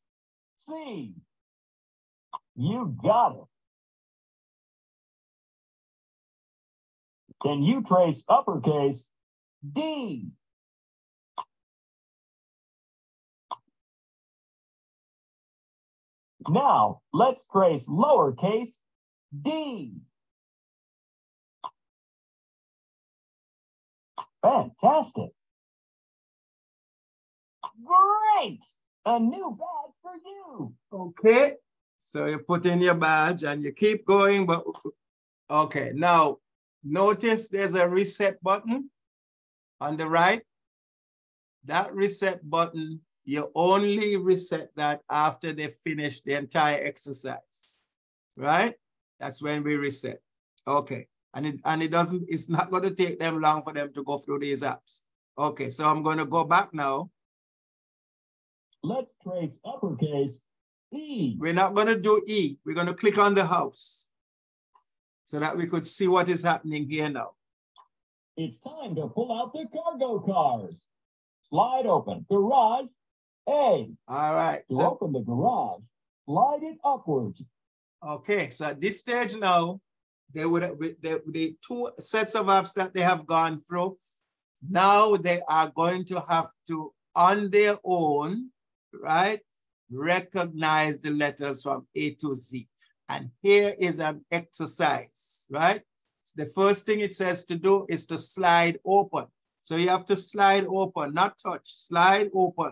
c. You got it. Can you trace uppercase D? Now, let's trace lowercase d. Fantastic. Great! A new badge for you.
Okay. So you put in your badge and you keep going, but okay. Now, notice there's a reset button on the right. That reset button, you only reset that after they finish the entire exercise, right? That's when we reset. Okay. And it, and it doesn't, it's not going to take them long for them to go through these apps. Okay, so I'm going to go back now.
Let's trace uppercase E.
We're not going to do E. We're going to click on the house so that we could see what is happening here now.
It's time to pull out the cargo cars. Slide open garage A.
All right.
To so, open the garage, slide it upwards.
Okay, so at this stage now, they would the, the two sets of apps that they have gone through. Now they are going to have to, on their own, right, recognize the letters from A to Z. And here is an exercise, right? The first thing it says to do is to slide open. So you have to slide open, not touch, slide open.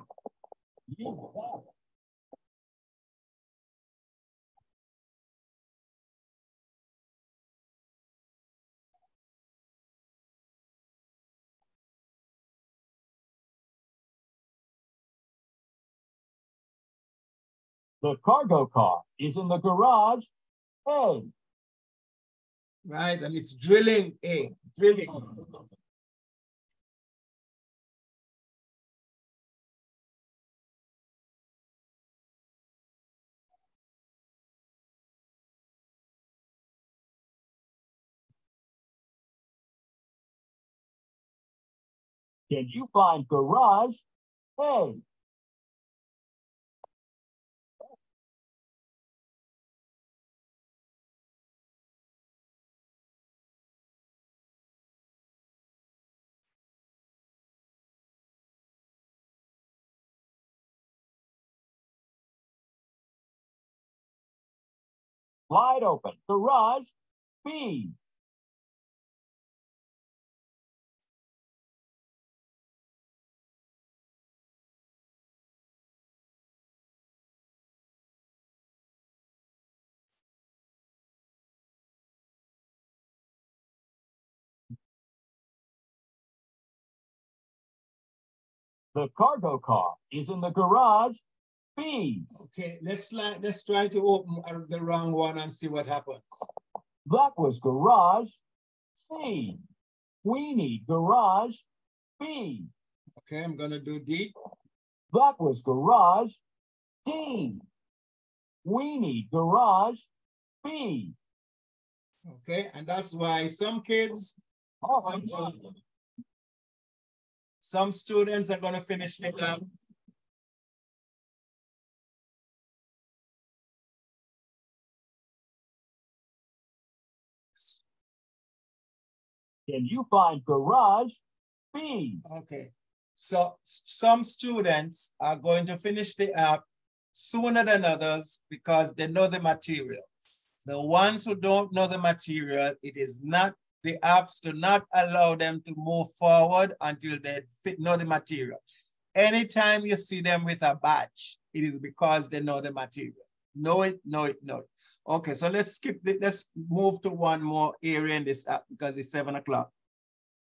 The cargo car is in the garage A.
Right, and it's drilling A, drilling.
Can you find garage A? Slide open. Garage B. The cargo car is in the garage
Okay, let's let's try to open uh, the wrong one and see what happens.
That was garage C. We need garage B.
Okay, I'm gonna do D.
That was garage D. We need garage B.
Okay, and that's why some kids oh, some students are going to finish the exam.
Can you find garage B?
Okay. So some students are going to finish the app sooner than others because they know the material. The ones who don't know the material, it is not the apps do not allow them to move forward until they know the material. Anytime you see them with a badge, it is because they know the material. Know it, know it, know it. Okay, so let's skip, the, let's move to one more area in this app because it's seven o'clock.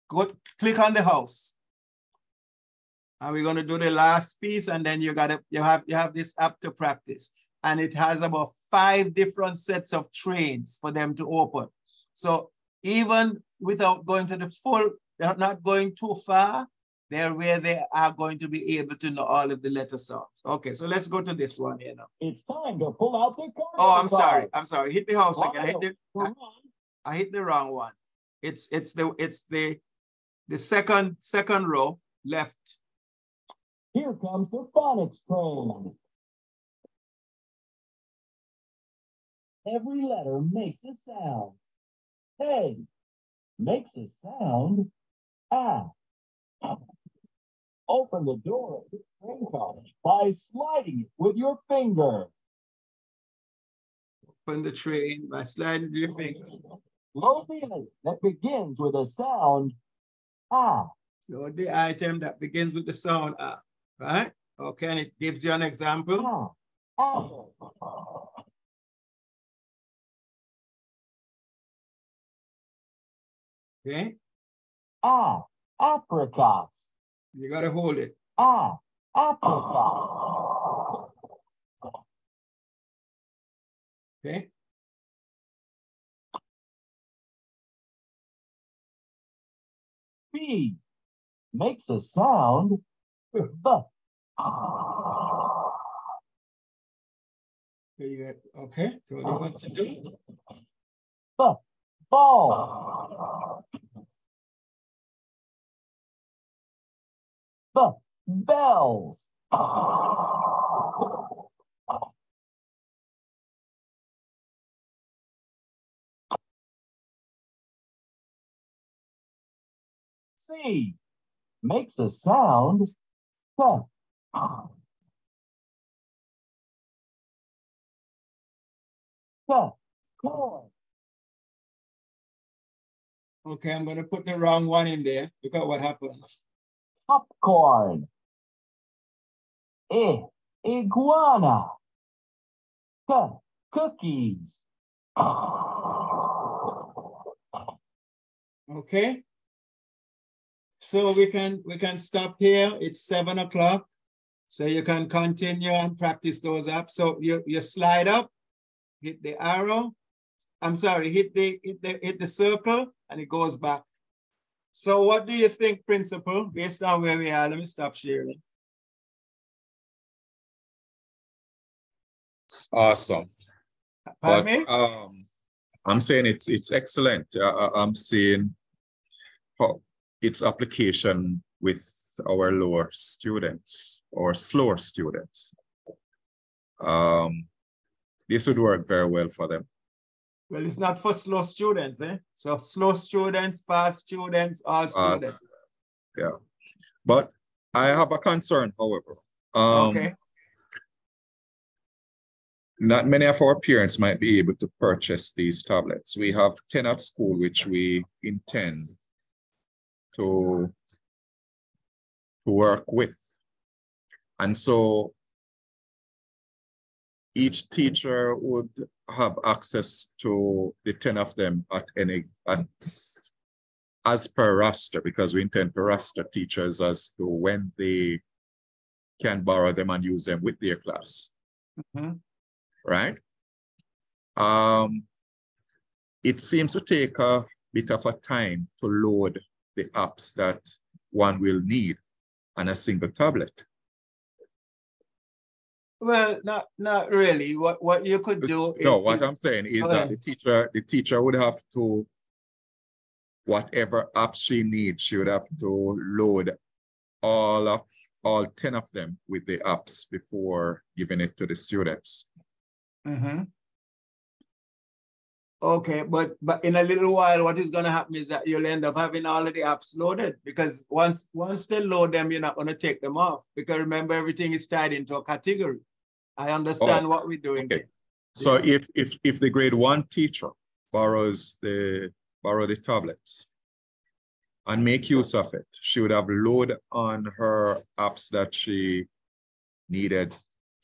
Go click on the house. And we're gonna do the last piece and then you gotta, you have, you have this app to practice. And it has about five different sets of trains for them to open. So even without going to the full, they're not going too far, they're where they are going to be able to know all of the letter sounds. Okay, so let's go to this one here now.
It's time to pull out the card.
Oh, I'm sorry. I'm sorry. Hit the house again. I hit the, I, I hit the wrong one. It's it's the it's the the second second row left.
Here comes the phonics train. Every letter makes a sound. Hey makes a sound. Ah. Open the door of the train car by sliding it with your finger.
Open the train by sliding your finger.
Load the item that begins with a sound ah.
Load the item that begins with the sound ah, right? Okay, and it gives you an example. Ah. ah. Okay.
Ah, apricots.
You got to hold it.
Ah, apricots.
Okay.
B makes a sound. B.
Okay, so what do you want to do?
B. Ball. Bells. C makes a sound.
Okay, I'm going to put the wrong one in there. Look at what happens.
Popcorn. E, iguana. C, cookies.
Okay. So we can we can stop here. It's seven o'clock. So you can continue and practice those apps. So you, you slide up, hit the arrow. I'm sorry, hit the hit the hit the circle and it goes back. So what do you think, principal, based on where we are? Let me stop sharing.
It's awesome.
Pardon but, me?
Um, I'm saying it's it's excellent. Uh, I'm seeing how its application with our lower students or slower students. Um, this would work very well for them.
Well, it's not for slow students, eh? So slow students, fast students, all students. Uh,
yeah. But I have a concern, however. Um, okay. not many of our parents might be able to purchase these tablets. We have 10 at school, which we intend to, to work with. And so each teacher would have access to the 10 of them at any, at, as per roster, because we intend to roster teachers as to when they can borrow them and use them with their class. Mm -hmm right? Um, it seems to take a bit of a time to load the apps that one will need on a single tablet.
Well, not not really. What what you could do
No, what I'm saying is that the teacher the teacher would have to whatever app she needs, she would have to load all of all 10 of them with the apps before giving it to the students.
Mm-hmm. Okay, but but in a little while, what is going to happen is that you'll end up having all of the apps loaded because once once they load them, you're not going to take them off because remember everything is tied into a category. I understand oh, what we're doing. Okay.
So yeah. if if if the grade one teacher borrows the borrow the tablets and make use of it, she would have load on her apps that she needed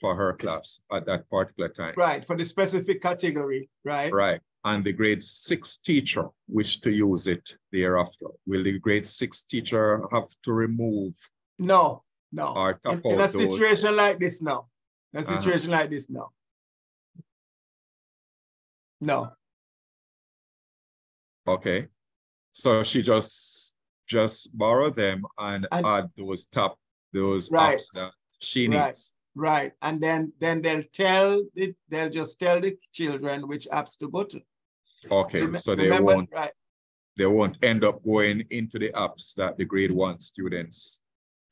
for her class at that particular time.
Right, for the specific category, right?
Right. And the grade six teacher wish to use it thereafter. Will the grade six teacher have to remove?
No, no. Or in, in a situation those? like this, no. In a uh-huh. situation uh -huh. like this, no. No.
Okay. So she just just borrow them and, and add those top those right. apps that she needs. Right.
Right. And then then they'll tell it, they'll just tell the children which apps to go to.
Okay. so they remember, won't right. they won't end up going into the apps that the grade one students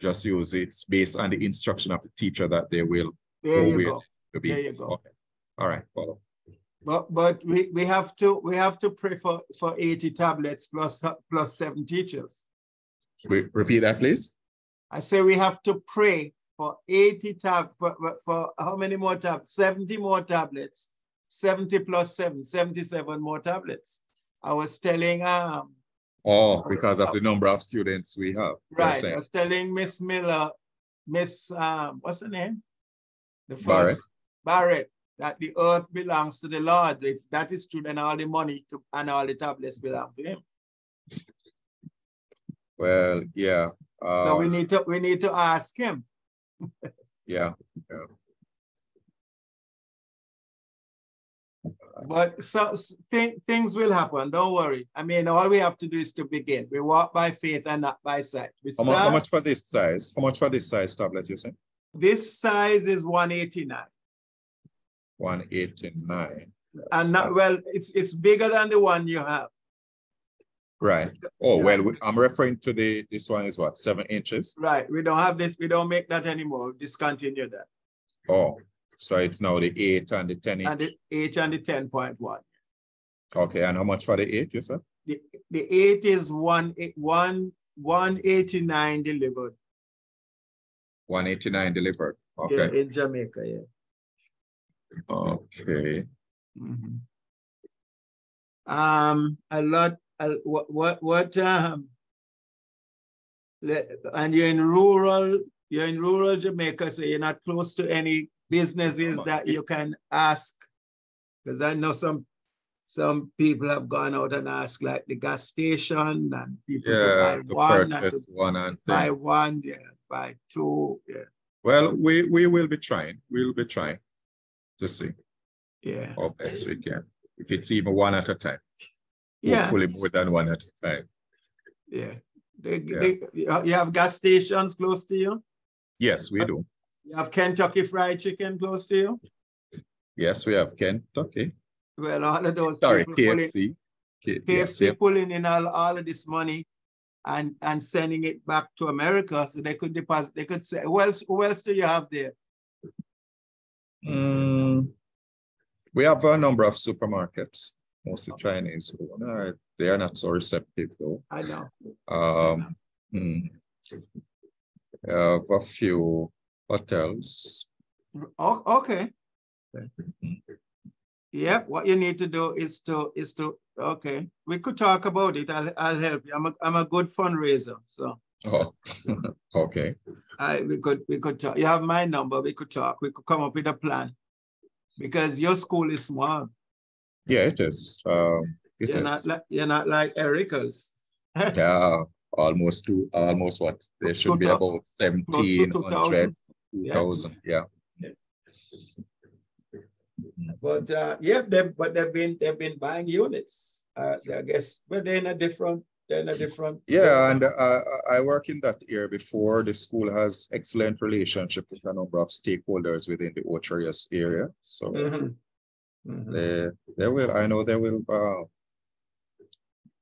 just use. It's based on the instruction of the teacher that they will
there go you go.
Be.
There you go.
Okay. All right, follow.
But but we, we have to we have to pray for, for 80 tablets plus plus seven teachers.
Wait, repeat that, please.
I say we have to pray for 80 tab for, for how many more tablets? 70 more tablets. 70 plus 7, 77 more tablets. I was telling um
Oh, because of the number of students we have.
Right. I was telling Miss Miller, Miss um, what's her name?
The first Barrett.
Barrett, that the earth belongs to the Lord. If that is true, then all the money to, and all the tablets belong to him.
Well, yeah.
Uh, so we need to we need to ask him *laughs*
yeah. yeah.
But so th things will happen. Don't worry. I mean, all we have to do is to begin. We walk by faith and not by sight.
How much, how much, for this size? How much for this size tablet you say?
This size is 189.
189.
and not, well, it's it's bigger than the one you have.
Right. Oh, well, I'm referring to the, this one is what, seven inches?
Right. We don't have this. We don't make that anymore. Discontinue that.
Oh, so it's now the eight and the 10 inch.
And the eight and the 10.1.
Okay. And how much for the eight, you said?
The, the eight is one, one, 189 delivered.
189 delivered. Okay.
Yeah, in Jamaica, yeah.
Okay.
Mm -hmm. Um, a lot what what what um and you're in rural you're in rural Jamaica, so you're not close to any businesses that you can ask. Because I know some some people have gone out and asked like the gas station and people
yeah,
buy one
and one and
buy one, yeah, buy two, yeah.
Well, we we will be trying. We'll be trying to see.
Yeah.
How best we can. If it's even one at a time
yeah.
hopefully more than one at a time.
Yeah. They, yeah. They, you have gas stations close to you?
Yes, we do.
You have Kentucky Fried Chicken close to you?
Yes, we have Kentucky.
Well, all of those
Sorry, KFC.
KFC yes, pulling in all, all of this money and and sending it back to America so they could deposit, they could say, who else, who else do you have there?
Mm, we have a number of supermarkets mostly Chinese. No, they are not so receptive though.
I know.
Um, hmm. have a few hotels.
Oh, okay. Yep, what you need to do is to is to okay. We could talk about it. I'll I'll help you. I'm a I'm a good fundraiser, so.
Oh, *laughs* okay.
I we could we could talk. You have my number. We could talk. We could come up with a plan, because your school is small.
Yeah, it is. Um, it
you're
is.
not like you're not like Erica's. *laughs*
yeah, almost two. Almost what? There should be about seventeen hundred, thousand. Yeah.
But uh, yeah, they but they've been they've been buying units. Uh, I guess, but they're in a different they're in a different.
Yeah, and uh, I work in that area before. The school has excellent relationship with a number of stakeholders within the Ocho Rios area. So mm -hmm. Mm -hmm. they they will. I know they will. Uh,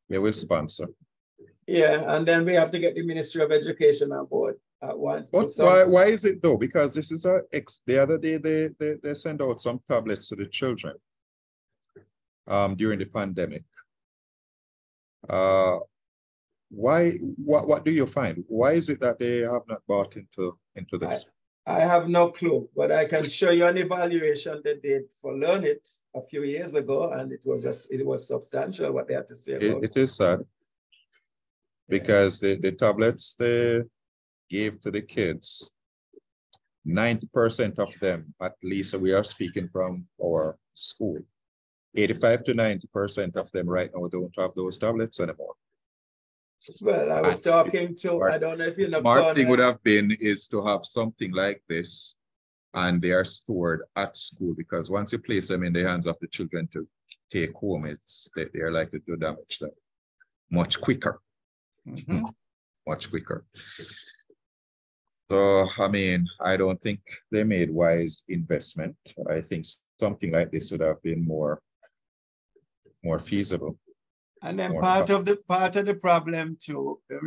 they will sponsor.
Yeah, and then we have to get the Ministry of Education on board at once.
But why, why is it though? Because this is a ex the other day they, they they send out some tablets to the children um during the pandemic. Uh why what what do you find? Why is it that they have not bought into into this?
I, I have no clue, but I can show you an evaluation they did for Learnit a few years ago, and it was a, it was substantial what they had to say
it, it is sad because the, the tablets they gave to the kids, 90% of them, at least we are speaking from our school, 85 to 90% of them right now don't have those tablets anymore.
Well, I was and talking to, smart, I don't know if you know.
Smart thing would have been is to have something like this and they are stored at school because once you place them in the hands of the children to take home, it's they, they are likely to damage them much quicker. Mm -hmm. Much quicker. So, I mean, I don't think they made wise investment. I think something like this would have been more, more feasible.
And then part of the part of the problem too,